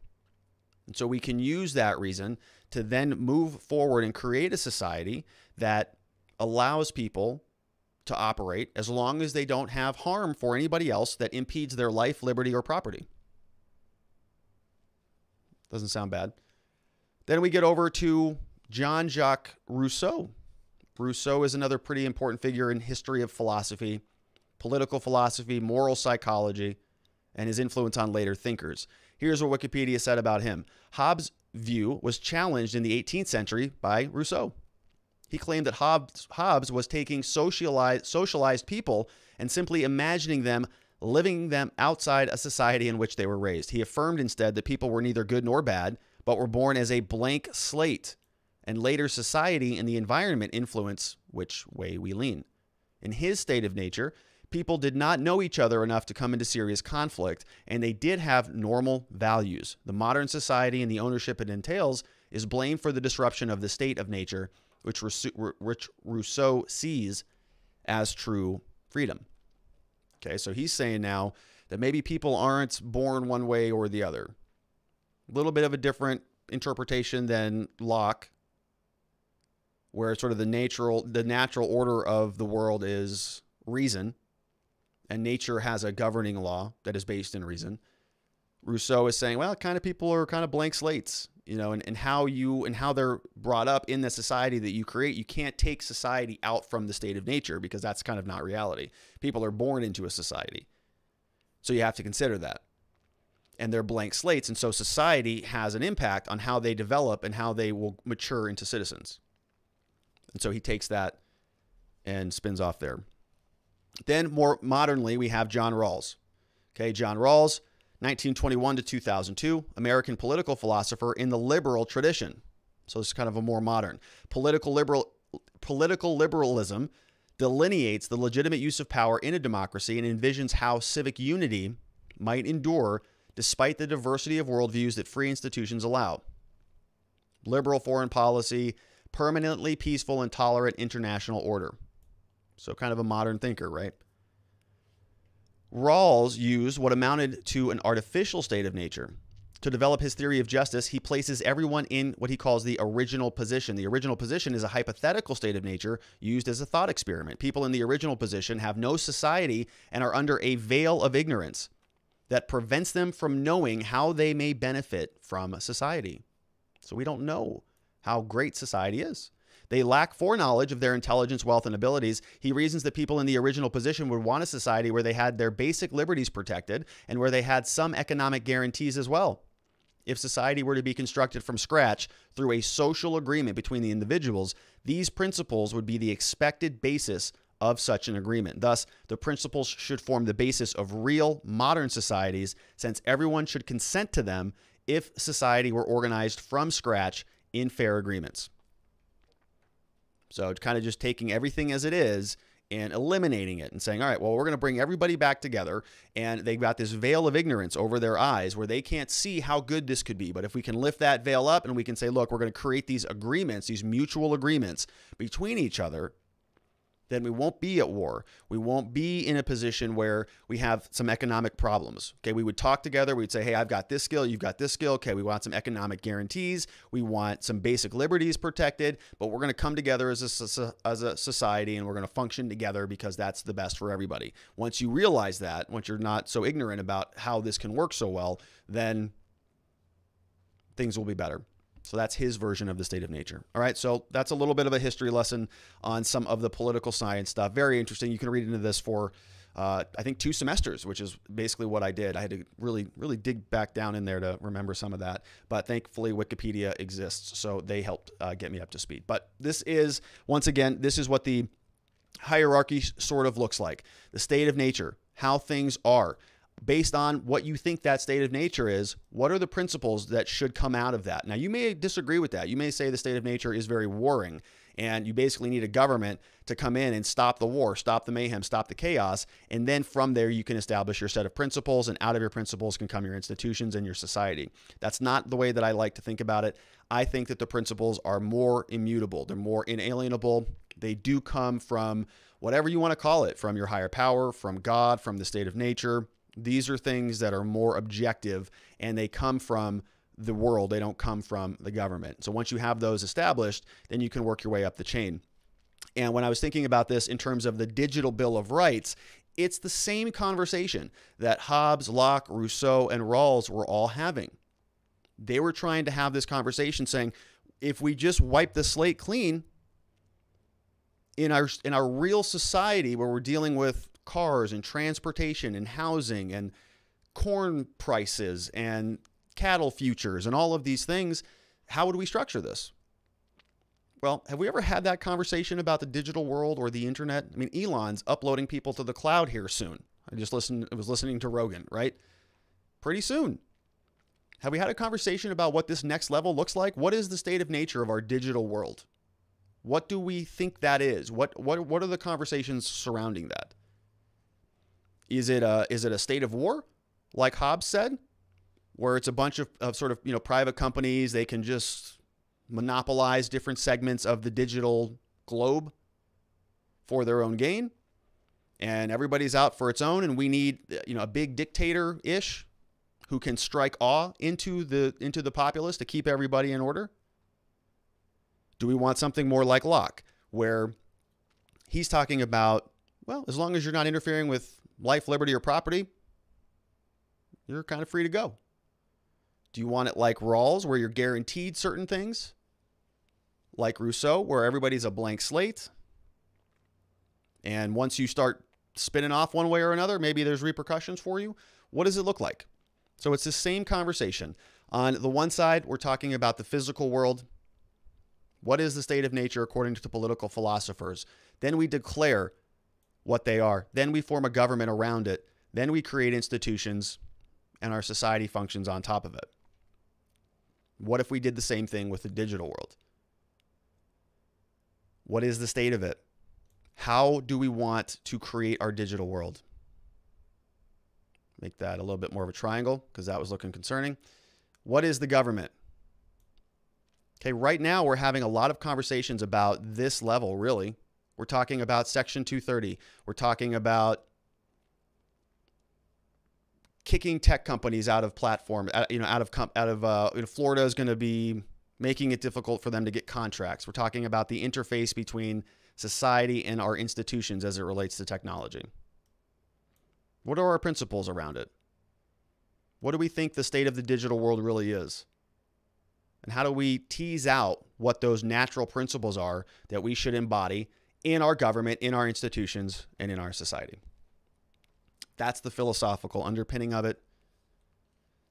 And so we can use that reason to then move forward and create a society that allows people to operate as long as they don't have harm for anybody else that impedes their life, liberty, or property. Doesn't sound bad. Then we get over to Jean Jacques Rousseau. Rousseau is another pretty important figure in history of philosophy, political philosophy, moral psychology, and his influence on later thinkers. Here's what Wikipedia said about him. Hobbes' view was challenged in the 18th century by Rousseau. He claimed that Hobbes, Hobbes was taking socialized, socialized people and simply imagining them living them outside a society in which they were raised. He affirmed instead that people were neither good nor bad, but were born as a blank slate, and later society and the environment influence which way we lean. In his state of nature, people did not know each other enough to come into serious conflict, and they did have normal values. The modern society and the ownership it entails is blamed for the disruption of the state of nature, which Rousseau sees as true freedom. Okay, so he's saying now that maybe people aren't born one way or the other. A little bit of a different interpretation than Locke, where sort of the natural the natural order of the world is reason, and nature has a governing law that is based in reason. Rousseau is saying, well, kind of people are kind of blank slates, you know, and, and how you and how they're brought up in the society that you create. You can't take society out from the state of nature because that's kind of not reality. People are born into a society. So you have to consider that and they're blank slates. And so society has an impact on how they develop and how they will mature into citizens. And so he takes that and spins off there. Then, more modernly, we have John Rawls. Okay, John Rawls, 1921 to 2002, American political philosopher in the liberal tradition. So it's kind of a more modern. Political liberal political liberalism delineates the legitimate use of power in a democracy and envisions how civic unity might endure despite the diversity of worldviews that free institutions allow. Liberal foreign policy, permanently peaceful and tolerant international order. So, kind of a modern thinker, right? Rawls used what amounted to an artificial state of nature. To develop his theory of justice, he places everyone in what he calls the original position. The original position is a hypothetical state of nature used as a thought experiment. People in the original position have no society and are under a veil of ignorance that prevents them from knowing how they may benefit from society. So we don't know how great society is. They lack foreknowledge of their intelligence, wealth, and abilities. He reasons that people in the original position would want a society where they had their basic liberties protected and where they had some economic guarantees as well. If society were to be constructed from scratch through a social agreement between the individuals, these principles would be the expected basis of such an agreement. Thus, the principles should form the basis of real modern societies, since everyone should consent to them if society were organized from scratch in fair agreements. So, kind of just taking everything as it is and eliminating it and saying, all right, well, we're going to bring everybody back together. And they've got this veil of ignorance over their eyes where they can't see how good this could be. But if we can lift that veil up and we can say, look, we're going to create these agreements, these mutual agreements between each other then we won't be at war. We won't be in a position where we have some economic problems. Okay, we would talk together. We'd say, hey, I've got this skill, you've got this skill. Okay, we want some economic guarantees. We want some basic liberties protected, but we're going to come together as a, as a society and we're going to function together because that's the best for everybody. Once you realize that, once you're not so ignorant about how this can work so well, then things will be better. So that's his version of the state of nature. All right, so that's a little bit of a history lesson on some of the political science stuff. Very interesting. You can read into this for, uh, I think, two semesters, which is basically what I did. I had to really, really dig back down in there to remember some of that. But thankfully, Wikipedia exists, so they helped uh, get me up to speed. But this is, once again, this is what the hierarchy sort of looks like the state of nature, how things are based on what you think that state of nature is, what are the principles that should come out of that? Now, you may disagree with that. You may say the state of nature is very warring and you basically need a government to come in and stop the war, stop the mayhem, stop the chaos. And then from there, you can establish your set of principles, and out of your principles can come your institutions and your society. That's not the way that I like to think about it. I think that the principles are more immutable, they're more inalienable. They do come from whatever you want to call it, from your higher power, from God, from the state of nature these are things that are more objective and they come from the world, they don't come from the government. So once you have those established, then you can work your way up the chain. And when I was thinking about this in terms of the digital Bill of Rights, it's the same conversation that Hobbes, Locke, Rousseau, and Rawls were all having. They were trying to have this conversation saying, if we just wipe the slate clean in our in our real society where we're dealing with cars and transportation and housing and corn prices and cattle futures and all of these things, how would we structure this? Well, have we ever had that conversation about the digital world or the internet? I mean, Elon's uploading people to the cloud here soon. I just listened I was listening to Rogan, right? Pretty soon. Have we had a conversation about what this next level looks like? What is the state of nature of our digital world? What do we think that is? What what what are the conversations surrounding that? Is it a is it a state of war, like Hobbes said, where it's a bunch of, of sort of you know private companies they can just monopolize different segments of the digital globe for their own gain, and everybody's out for its own, and we need you know a big dictator ish who can strike awe into the into the populace to keep everybody in order? Do we want something more like Locke, where he's talking about, well, as long as you're not interfering with life, liberty, or property, you're kind of free to go. Do you want it like Rawls, where you're guaranteed certain things? Like Rousseau, where everybody's a blank slate? And once you start spinning off one way or another, maybe there's repercussions for you. What does it look like? So it's the same conversation. On the one side, we're talking about the physical world. What is the state of nature according to the political philosophers? Then we declare what they are. Then we form a government around it Then we create institutions and our society functions on top of it. What if we did the same thing with the digital world? What is the state of it? How do we want to create our digital world? Make that a little bit more of a triangle because that was looking concerning. What is the government? Okay, right now we're having a lot of conversations about this level, really. We're talking about Section 230. We're talking about kicking tech companies out of platform, you know, out of out of uh, you know, Florida is going to be making it difficult for them to get contracts. We're talking about the interface between society and our institutions as it relates to technology. What are our principles around it? What do we think the state of the digital world really is? And how do we tease out what those natural principles are that we should embody in our government, in our institutions, and in our society? That's the philosophical underpinning of it.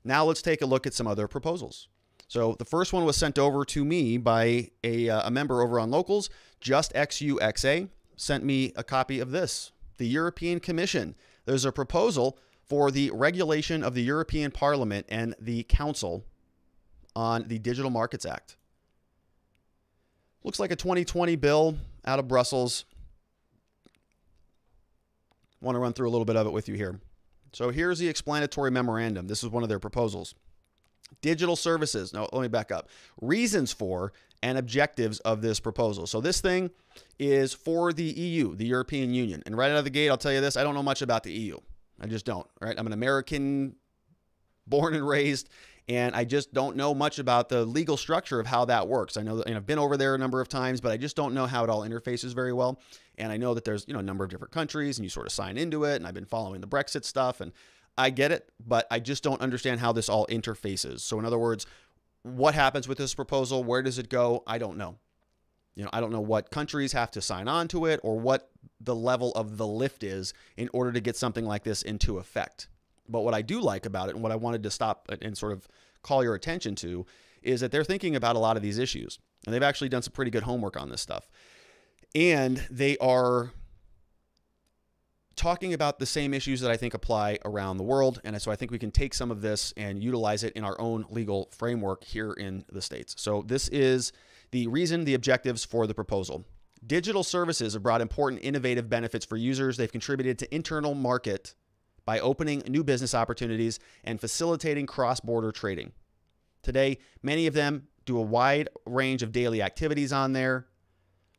Now let's take a look at some other proposals. So the first one was sent over to me by a, uh, a member over on Locals, Just XUXA, sent me a copy of this. The European Commission. There's a proposal for the regulation of the European Parliament and the Council on the Digital Markets Act. Looks like a 2020 bill out of Brussels. Want to run through a little bit of it with you here. So here's the explanatory memorandum. This is one of their proposals. Digital services. No, let me back up. Reasons for and objectives of this proposal. So this thing is for the EU, the European Union. And right out of the gate, I'll tell you this, I don't know much about the EU. I just don't, right? I'm an American born and raised and I just don't know much about the legal structure of how that works. I know that know, I've been over there a number of times, but I just don't know how it all interfaces very well. And I know that there's you know a number of different countries, and you sort of sign into it. And I've been following the Brexit stuff, and I get it, but I just don't understand how this all interfaces. So in other words, what happens with this proposal? Where does it go? I don't know. You know, I don't know what countries have to sign on to it or what the level of the lift is in order to get something like this into effect. But what I do like about it and what I wanted to stop and sort of call your attention to is that they're thinking about a lot of these issues. And they've actually done some pretty good homework on this stuff. And they are talking about the same issues that I think apply around the world. And so I think we can take some of this and utilize it in our own legal framework here in the States. So this is the reason, the objectives for the proposal. Digital services have brought important innovative benefits for users. They've contributed to internal market by opening new business opportunities and facilitating cross border trading. Today, many of them do a wide range of daily activities on there.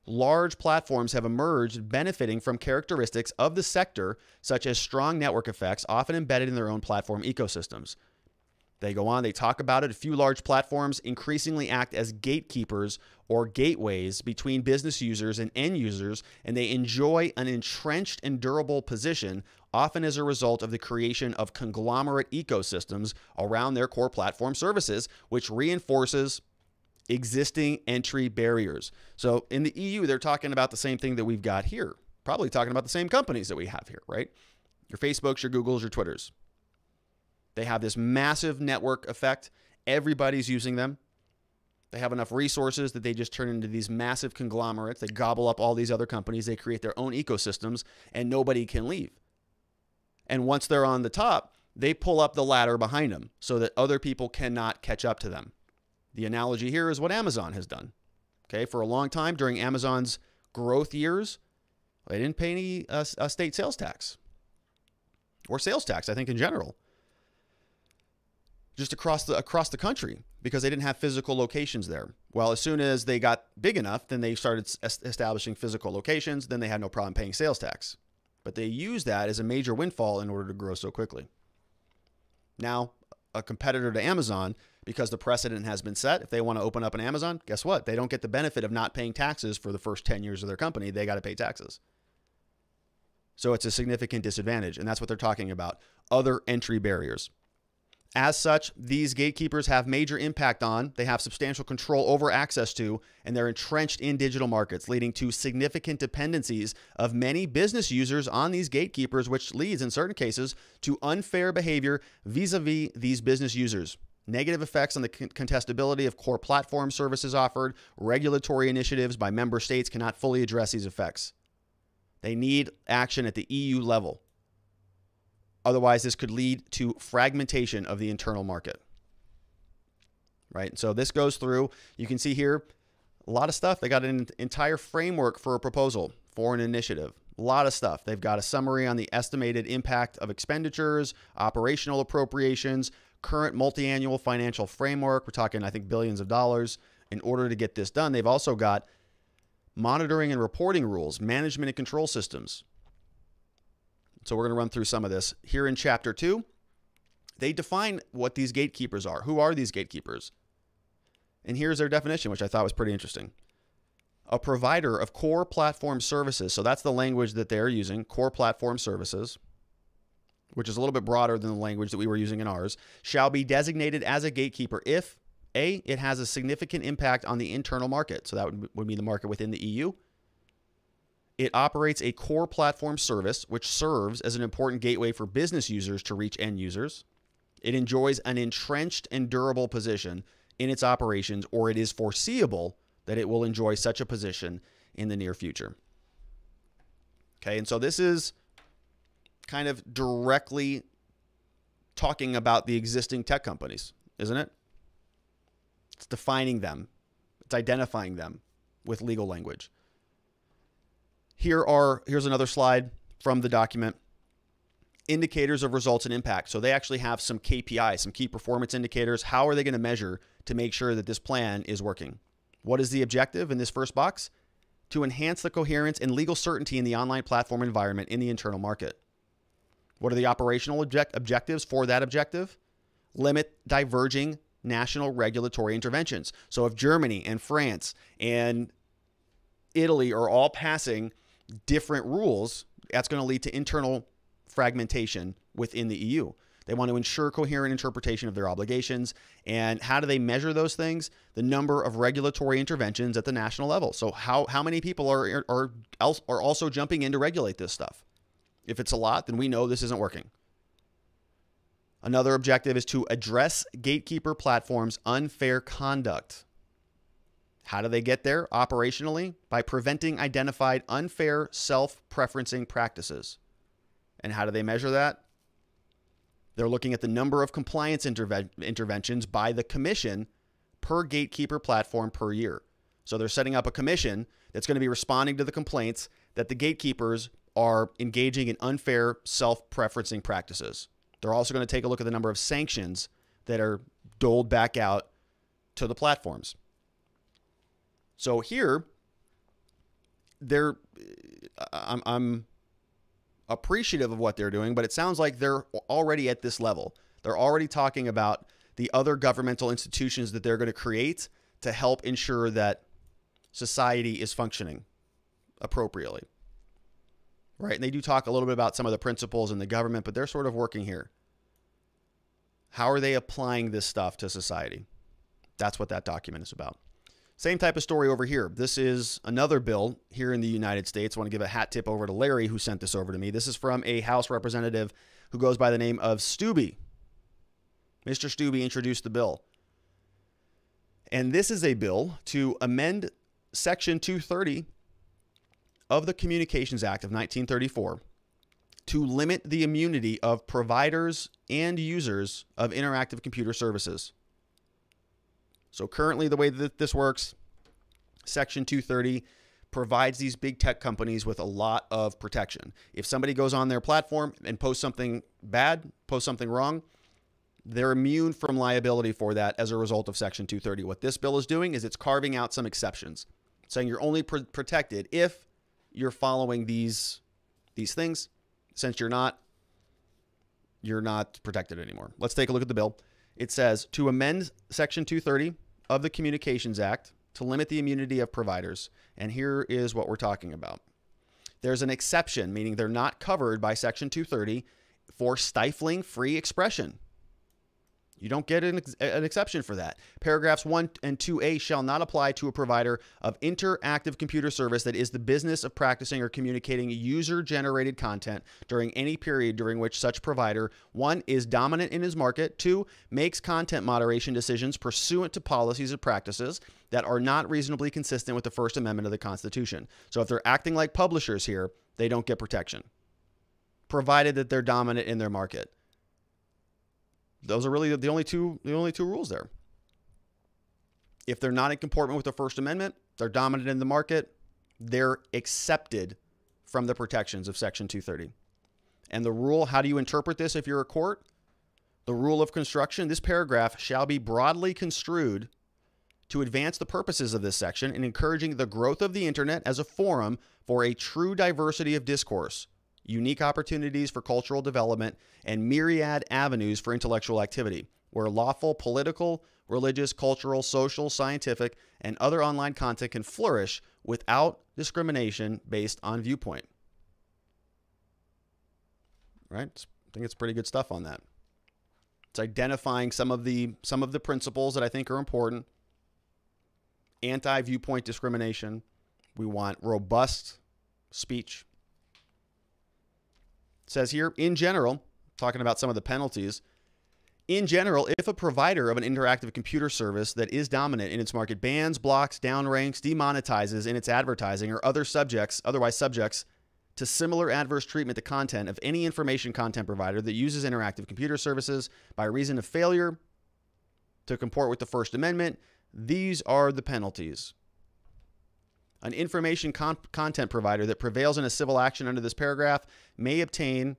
Large platforms have emerged benefiting from characteristics of the sector, such as strong network effects, often embedded in their own platform ecosystems. They go on, they talk about it. A few large platforms increasingly act as gatekeepers or gateways between business users and end users, and they enjoy an entrenched and durable position, often as a result of the creation of conglomerate ecosystems around their core platform services, which reinforces existing entry barriers. So in the EU, they're talking about the same thing that we've got here, probably talking about the same companies that we have here, right? Your Facebooks, your Googles, your Twitters. They have this massive network effect. Everybody's using them. They have enough resources that they just turn into these massive conglomerates. They gobble up all these other companies. They create their own ecosystems, and nobody can leave. And once they're on the top, they pull up the ladder behind them so that other people cannot catch up to them. The analogy here is what Amazon has done. Okay, for a long time during Amazon's growth years, they didn't pay any uh, uh state sales tax or sales tax, I think, in general just across the across the country because they didn't have physical locations there. Well, as soon as they got big enough, then they started establishing physical locations. Then they had no problem paying sales tax, but they used that as a major windfall in order to grow so quickly. Now, a competitor to Amazon, because the precedent has been set, if they want to open up an Amazon, guess what? They don't get the benefit of not paying taxes for the first 10 years of their company. They got to pay taxes. So it's a significant disadvantage. And that's what they're talking about other entry barriers. As such, these gatekeepers have major impact on, they have substantial control over access to, and they're entrenched in digital markets, leading to significant dependencies of many business users on these gatekeepers, which leads in certain cases to unfair behavior vis a vis these business users. Negative effects on the contestability of core platform services offered, regulatory initiatives by member states cannot fully address these effects. They need action at the EU level Otherwise, this could lead to fragmentation of the internal market. Right? So this goes through, you can see here a lot of stuff. They got an entire framework for a proposal for an initiative. A lot of stuff. They've got a summary on the estimated impact of expenditures, operational appropriations, current multi-annual financial framework. We're talking, I think, billions of dollars in order to get this done. They've also got monitoring and reporting rules, management and control systems. So we're going to run through some of this. Here in chapter two, they define what these gatekeepers are. Who are these gatekeepers? And here's their definition, which I thought was pretty interesting. A provider of core platform services. So that's the language that they're using, core platform services, which is a little bit broader than the language that we were using in ours, shall be designated as a gatekeeper if A, it has a significant impact on the internal market. So that would, would mean the market within the EU. It operates a core platform service, which serves as an important gateway for business users to reach end users. It enjoys an entrenched and durable position in its operations, or it is foreseeable that it will enjoy such a position in the near future. Okay, and so this is kind of directly talking about the existing tech companies, isn't it? It's defining them, it's identifying them with legal language. Here are here's another slide from the document indicators of results and impact. So they actually have some KPIs, some key performance indicators. How are they going to measure to make sure that this plan is working? What is the objective in this first box? To enhance the coherence and legal certainty in the online platform environment in the internal market. What are the operational object objectives for that objective? Limit diverging national regulatory interventions. So if Germany and France and Italy are all passing different rules, that's going to lead to internal fragmentation within the EU. They want to ensure coherent interpretation of their obligations. And how do they measure those things? The number of regulatory interventions at the national level. So how, how many people are, are, else are also jumping in to regulate this stuff? If it's a lot, then we know this isn't working. Another objective is to address gatekeeper platforms' unfair conduct. How do they get there operationally? By preventing identified unfair self preferencing practices. And how do they measure that? They're looking at the number of compliance interve interventions by the commission per gatekeeper platform per year. So they're setting up a commission that's going to be responding to the complaints that the gatekeepers are engaging in unfair self preferencing practices. They're also going to take a look at the number of sanctions that are doled back out to the platforms. So here, they're uh, I'm, I'm appreciative of what they're doing, but it sounds like they're already at this level. They're already talking about the other governmental institutions that they're going to create to help ensure that society is functioning appropriately. Right? And they do talk a little bit about some of the principles in the government, but they're sort of working here. How are they applying this stuff to society? That's what that document is about. Same type of story over here. This is another bill here in the United States. I want to give a hat tip over to Larry who sent this over to me. This is from a House representative who goes by the name of Steube. Mr. Steube introduced the bill. And this is a bill to amend Section 230 of the Communications Act of 1934 to limit the immunity of providers and users of interactive computer services. So currently, the way that this works, Section 230 provides these big tech companies with a lot of protection. If somebody goes on their platform and posts something bad, posts something wrong, they're immune from liability for that as a result of Section 230. What this bill is doing is it's carving out some exceptions, saying you're only pr protected if you're following these these things. Since you're not, you're not protected anymore. Let's take a look at the bill it says to amend Section 230 of the Communications Act to limit the immunity of providers. And here is what we're talking about. There's an exception, meaning they're not covered by Section 230 for stifling free expression. You don't get an, ex an, exception for that. Paragraphs 1 and 2a shall not apply to a provider of interactive computer service that is the business of practicing or communicating user generated content during any period during which such provider 1 is dominant in his market, 2 makes content moderation decisions pursuant to policies and practices that are not reasonably consistent with the First Amendment of the Constitution. So if they're acting like publishers here, they don't get protection. provided that they're dominant in their market. Those are really the only two the only two rules there. If they're not in comportment with the First Amendment, they're dominant in the market, they're accepted from the protections of Section 230. And the rule, how do you interpret this if you're a court? The rule of construction, this paragraph shall be broadly construed to advance the purposes of this section in encouraging the growth of the internet as a forum for a true diversity of discourse, unique opportunities for cultural development, and myriad avenues for intellectual activity, where lawful political, religious, cultural, social, scientific, and other online content can flourish without discrimination based on viewpoint. Right? I think it's pretty good stuff on that. It's identifying some of the some of the principles that I think are important. Anti-viewpoint discrimination. We want robust speech. It says here, in general, talking about some of the penalties, in general, if a provider of an interactive computer service that is dominant in its market bans, blocks, downranks, demonetizes in its advertising or other subjects, otherwise subjects to similar adverse treatment to content of any information content provider that uses interactive computer services by reason of failure to comport with the First Amendment, these are the penalties. An information con- content provider that prevails in a civil action under this paragraph may obtain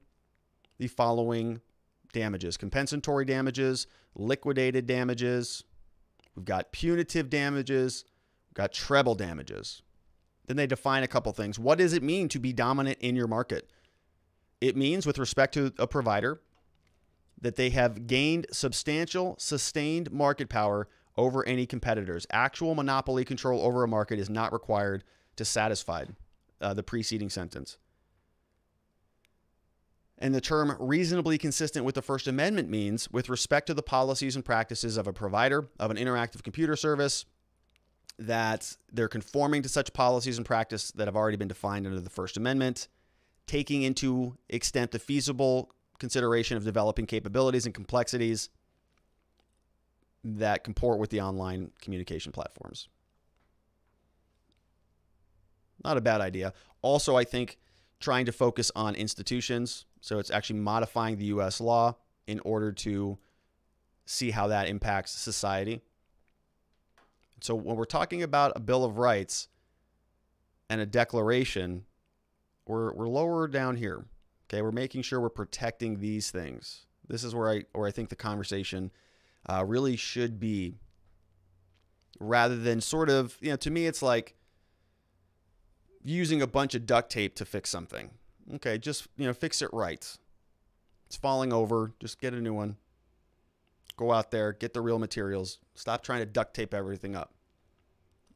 the following damages compensatory damages, liquidated damages, we've got punitive damages, we've got treble damages. Then they define a couple things. What does it mean to be dominant in your market? It means, with respect to a provider, that they have gained substantial, sustained market power over any competitors. Actual monopoly control over a market is not required to satisfy uh, the preceding sentence. And the term reasonably consistent with the First Amendment means with respect to the policies and practices of a provider of an interactive computer service that they're conforming to such policies and practice that have already been defined under the First Amendment, taking into extent the feasible consideration of developing capabilities and complexities that comport with the online communication platforms. Not a bad idea. Also, I think trying to focus on institutions so it's actually modifying the US law in order to see how that impacts society. So when we're talking about a Bill of Rights and a declaration, we're, we're lower down here. Okay, we're making sure we're protecting these things. This is where I where I think the conversation uh, really should be, rather than sort of you know to me it's like using a bunch of duct tape to fix something. Okay, just you know, fix it right. It's falling over. Just get a new one. Go out there, get the real materials. Stop trying to duct tape everything up.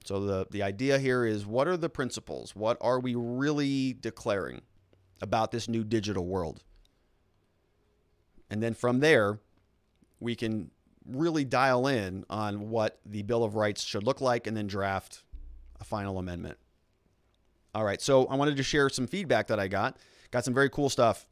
So the the idea here is what are the principles? What are we really declaring about this new digital world? And then from there, we can really dial in on what the Bill of Rights should look like and then draft a final amendment. All right, so I wanted to share some feedback that I got. Got some very cool stuff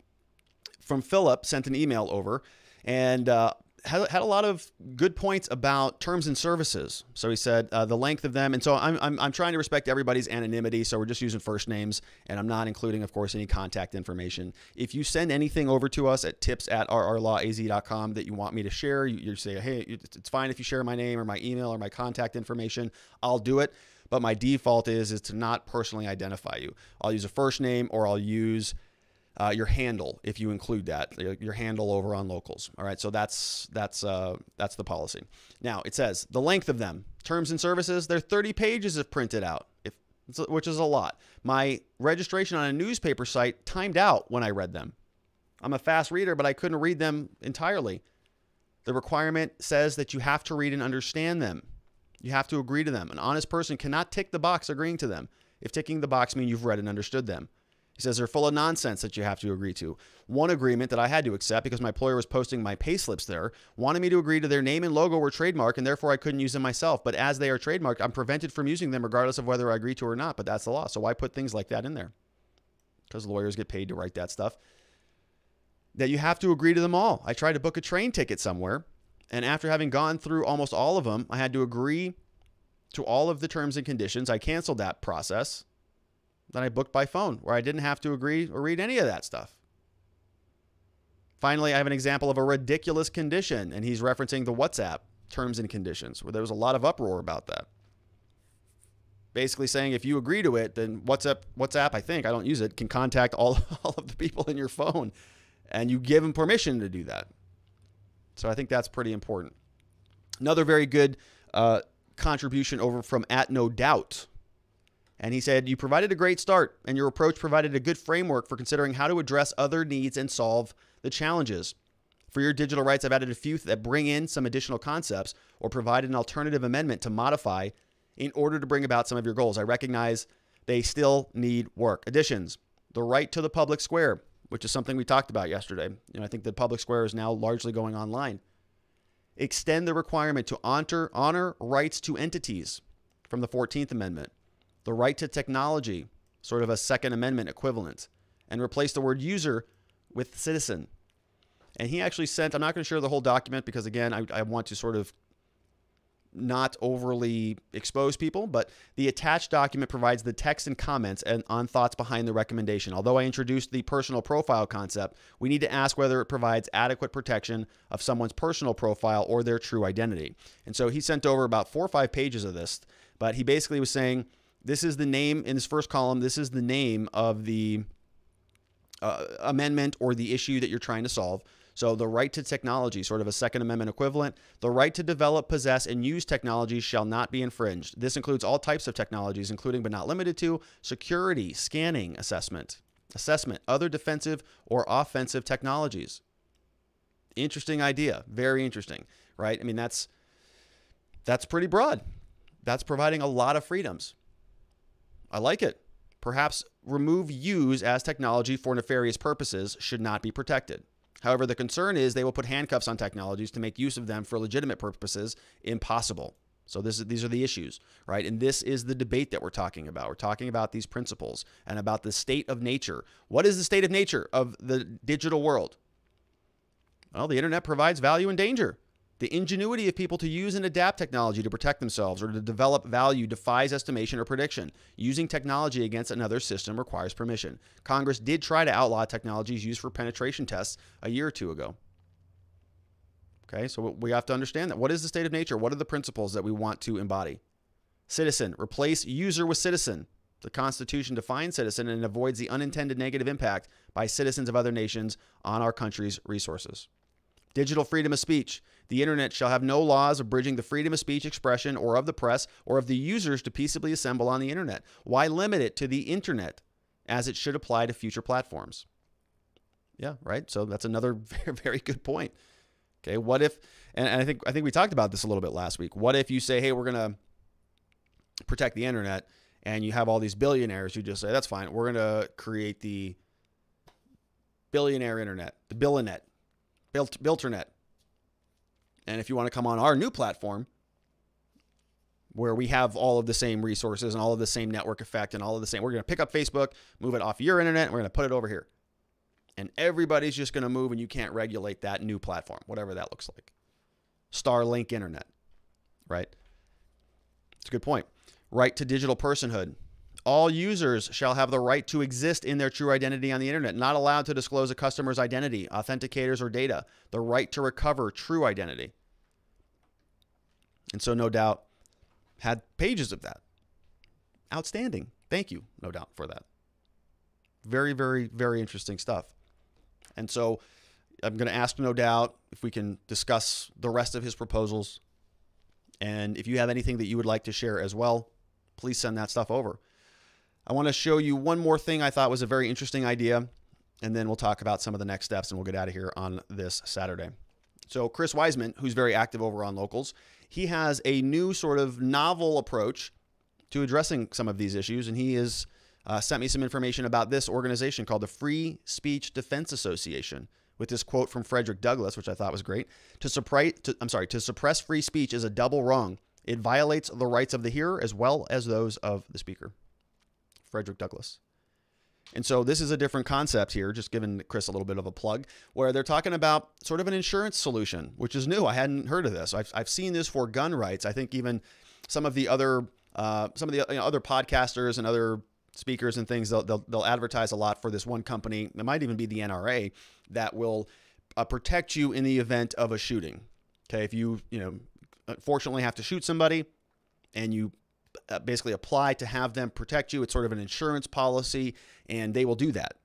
from Philip. Sent an email over and uh, had, had a lot of good points about terms and services. So he said uh, the length of them, and so I'm, I'm I'm trying to respect everybody's anonymity. So we're just using first names, and I'm not including, of course, any contact information. If you send anything over to us at tips at rrlawaz.com that you want me to share, you, you say, hey, it's fine if you share my name or my email or my contact information. I'll do it but my default is is to not personally identify you. I'll use a first name or I'll use uh, your handle if you include that your handle over on locals. All right, so that's that's uh, that's the policy. Now it says the length of them terms and services. They're 30 pages if printed out, if which is a lot. My registration on a newspaper site timed out when I read them. I'm a fast reader, but I couldn't read them entirely. The requirement says that you have to read and understand them. You have to agree to them. An honest person cannot tick the box agreeing to them if ticking the box means you've read and understood them. He says they're full of nonsense that you have to agree to. One agreement that I had to accept because my employer was posting my pay slips there wanted me to agree to their name and logo were trademark and therefore I couldn't use them myself. But as they are trademarked, I'm prevented from using them regardless of whether I agree to or not. But that's the law. So why put things like that in there? Because lawyers get paid to write that stuff. That you have to agree to them all. I tried to book a train ticket somewhere and after having gone through almost all of them, I had to agree to all of the terms and conditions. I canceled that process. Then I booked by phone where I didn't have to agree or read any of that stuff. Finally, I have an example of a ridiculous condition, and he's referencing the WhatsApp terms and conditions, where there was a lot of uproar about that. Basically saying if you agree to it, then WhatsApp, WhatsApp, I think, I don't use it, can contact all, all of the people in your phone, and you give them permission to do that. So I think that's pretty important. Another very good uh, contribution over from at no doubt. And he said, You provided a great start, and your approach provided a good framework for considering how to address other needs and solve the challenges. For your digital rights, I've added a few that bring in some additional concepts or provide an alternative amendment to modify in order to bring about some of your goals. I recognize they still need work. Additions the right to the public square, which is something we talked about yesterday. You know, I think the public square is now largely going online. Extend the requirement to honor, honor rights to entities from the 14th Amendment. The right to technology, sort of a Second Amendment equivalent, and replace the word user with citizen. And he actually sent, I'm not going to share the whole document because, again, I, I want to sort of not overly expose people, but the attached document provides the text and comments and on thoughts behind the recommendation. Although I introduced the personal profile concept, we need to ask whether it provides adequate protection of someone's personal profile or their true identity. And so he sent over about four or five pages of this, but he basically was saying this is the name in this first column, this is the name of the uh, amendment or the issue that you're trying to solve. So, the right to technology, sort of a Second Amendment equivalent, the right to develop, possess, and use technologies shall not be infringed. This includes all types of technologies, including but not limited to security, scanning, assessment, assessment, other defensive or offensive technologies. Interesting idea, very interesting, right? I mean, that's that's pretty broad. That's providing a lot of freedoms. I like it. Perhaps remove use as technology for nefarious purposes should not be protected. However, the concern is they will put handcuffs on technologies to make use of them for legitimate purposes impossible. So this is, these are the issues, right? And this is the debate that we're talking about. We're talking about these principles and about the state of nature. What is the state of nature of the digital world? Well, the internet provides value and danger. The ingenuity of people to use and adapt technology to protect themselves or to develop value defies estimation or prediction. Using technology against another system requires permission. Congress did try to outlaw technologies used for penetration tests a year or two ago. Okay, so we have to understand that. What is the state of nature? What are the principles that we want to embody? Citizen, replace user with citizen. The Constitution defines citizen and avoids the unintended negative impact by citizens of other nations on our country's resources. Digital freedom of speech. The internet shall have no laws abridging the freedom of speech, expression, or of the press, or of the users to peaceably assemble on the internet. Why limit it to the internet as it should apply to future platforms? Yeah, right. So that's another very, very good point. Okay, what if and I think I think we talked about this a little bit last week. What if you say, "Hey, we're going to protect the internet," and you have all these billionaires who just say, "That's fine. We're going to create the billionaire internet, the Billinet, Built, Builternet. And if you want to come on our new platform, where we have all of the same resources and all of the same network effect and all of the same, we're going to pick up Facebook, move it off your internet, and we're going to put it over here. And everybody's just going to move, and you can't regulate that new platform, whatever that looks like. Starlink Internet, right? It's a good point. Right to digital personhood. All users shall have the right to exist in their true identity on the internet, not allowed to disclose a customer's identity, authenticators, or data. The right to recover true identity. And so, no doubt, had pages of that. Outstanding. Thank you, no doubt, for that. Very, very, very interesting stuff. And so, I'm going to ask, no doubt, if we can discuss the rest of his proposals. And if you have anything that you would like to share as well, please send that stuff over. I want to show you one more thing I thought was a very interesting idea, and then we'll talk about some of the next steps and we'll get out of here on this Saturday. So, Chris Wiseman, who's very active over on Locals, he has a new sort of novel approach to addressing some of these issues, and he has uh, sent me some information about this organization called the Free Speech Defense Association. With this quote from Frederick Douglass, which I thought was great, to suppress, to, I'm sorry, to suppress free speech is a double wrong. It violates the rights of the hearer as well as those of the speaker. Frederick Douglass. And so this is a different concept here, just giving Chris a little bit of a plug, where they're talking about sort of an insurance solution, which is new. I hadn't heard of this. I've, I've seen this for gun rights. I think even some of the other uh, some of the you know, other podcasters and other speakers and things they'll, they'll, they'll advertise a lot for this one company. It might even be the NRA that will uh, protect you in the event of a shooting. Okay, if you you know unfortunately have to shoot somebody, and you Uh, basically apply to have them protect you, it's sort of an insurance policy, and they will do that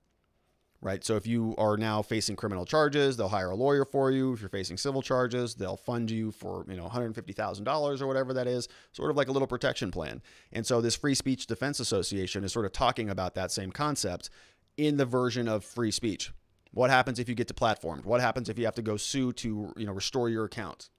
right? So if you are now facing criminal charges, they'll hire a lawyer for you. If you're facing civil charges, they'll fund you for, you know, $150,000 or whatever that is, sort of like a little protection plan. And so this Free Speech Defense Association is sort of talking about that same concept in the version of free speech. What happens if you get deplatformed? What happens if you have to go sue to, you know, restore your account?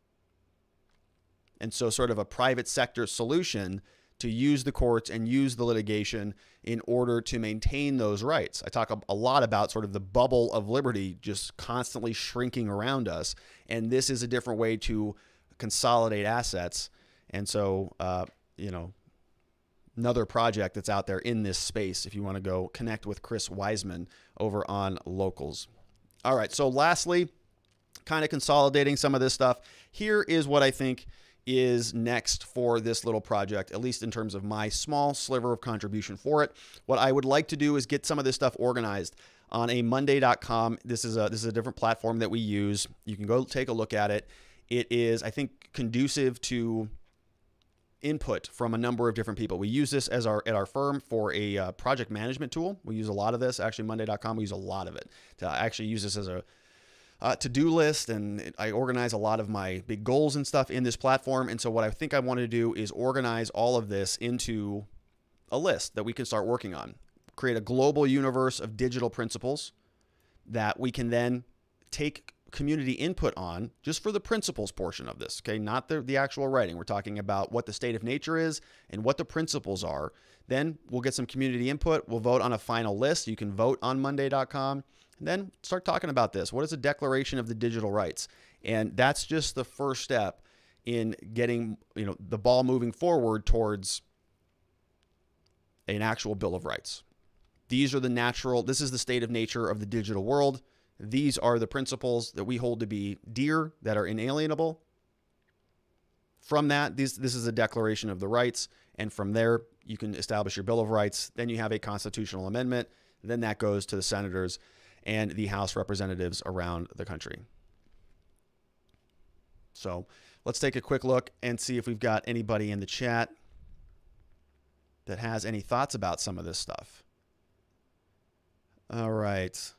And so sort of a private sector solution to use the courts and use the litigation in order to maintain those rights. I talk a lot about sort of the bubble of liberty just constantly shrinking around us. And this is a different way to consolidate assets. And so, uh, you know, another project that's out there in this space if you want to go connect with Chris Wiseman over on Locals. All right. So, lastly, kind of consolidating some of this stuff. Here is what I think is next for this little project, at least in terms of my small sliver of contribution for it. What I would like to do is get some of this stuff organized on a monday.com. This is a this is a different platform that we use. You can go take a look at it. It is I think conducive to input from a number of different people. We use this as our at our firm for a uh, project management tool. We use a lot of this. Actually, Monday.com we use a lot of it to actually use this as a uh, to-do list and I organize a lot of my big goals and stuff in this platform. And so what I think I want to do is organize all of this into a list that we can start working on. Create a global universe of digital principles that we can then take community input on just for the principles portion of this, okay? Not the, the actual writing. We're talking about what the state of nature is and what the principles are. Then we'll get some community input. We'll vote on a final list. You can vote on Monday.com then start talking about this. What is a declaration of the digital rights? And that's just the first step in getting, you know, the ball moving forward towards an actual bill of rights. These are the natural, this is the state of nature of the digital world. These are the principles that we hold to be dear, that are inalienable. From that, this, this is a declaration of the rights. And from there, you can establish your Bill of Rights. Then you have a constitutional amendment. Then that goes to the senators and the House representatives around the country. So let's take a quick look and see if we've got anybody in the chat that has any thoughts about some of this stuff. All right.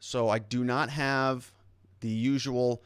So I do not have the usual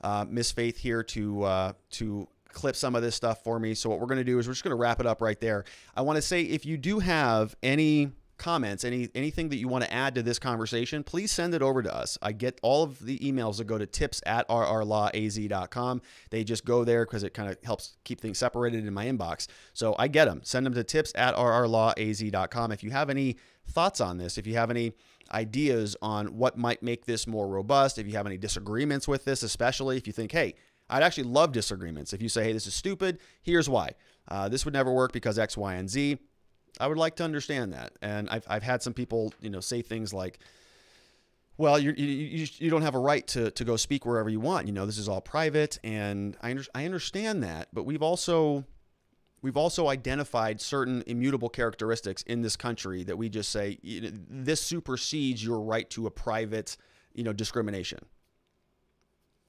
uh, Miss Faith here to uh, to clip some of this stuff for me. So what we're going to do is we're just going to wrap it up right there. I want to say if you do have any comments, any anything that you want to add to this conversation, please send it over to us. I get all of the emails that go to tips at rrlawaz.com. They just go there because it kind of helps keep things separated in my inbox. So I get them. Send them to tips at rrlawaz.com. If you have any thoughts on this, if you have any ideas on what might make this more robust, if you have any disagreements with this, especially if you think, hey, I'd actually love disagreements. If you say, hey, this is stupid, here's why. Uh, this would never work because X, Y, and Z. I would like to understand that. And I've, I've had some people, you know, say things like, well, you, you, you don't have a right to, to go speak wherever you want. You know, this is all private. And I, under, I understand that. But we've also, we've also identified certain immutable characteristics in this country that we just say, this supersedes your right to a private, you know, discrimination.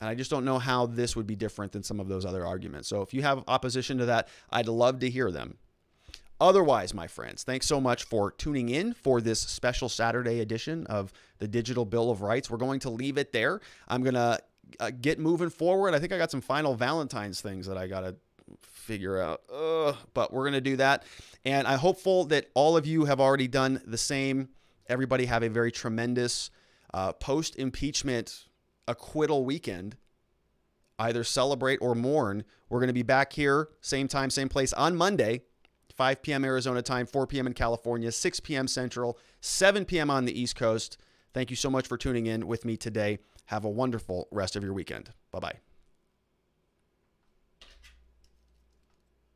And I just don't know how this would be different than some of those other arguments. So if you have opposition to that, I'd love to hear them. Otherwise, my friends, thanks so much for tuning in for this special Saturday edition of the Digital Bill of Rights. We're going to leave it there. I'm going to uh, get moving forward. I think I got some final Valentine's things that I got to figure out. Ugh, but we're going to do that. And I'm hopeful that all of you have already done the same. Everybody have a very tremendous uh, post impeachment acquittal weekend. Either celebrate or mourn. We're going to be back here, same time, same place on Monday 5 p.m. Arizona time, 4 p.m. in California, 6 p.m. Central, 7 p.m. on the East Coast. Thank you so much for tuning in with me today. Have a wonderful rest of your weekend. Bye bye.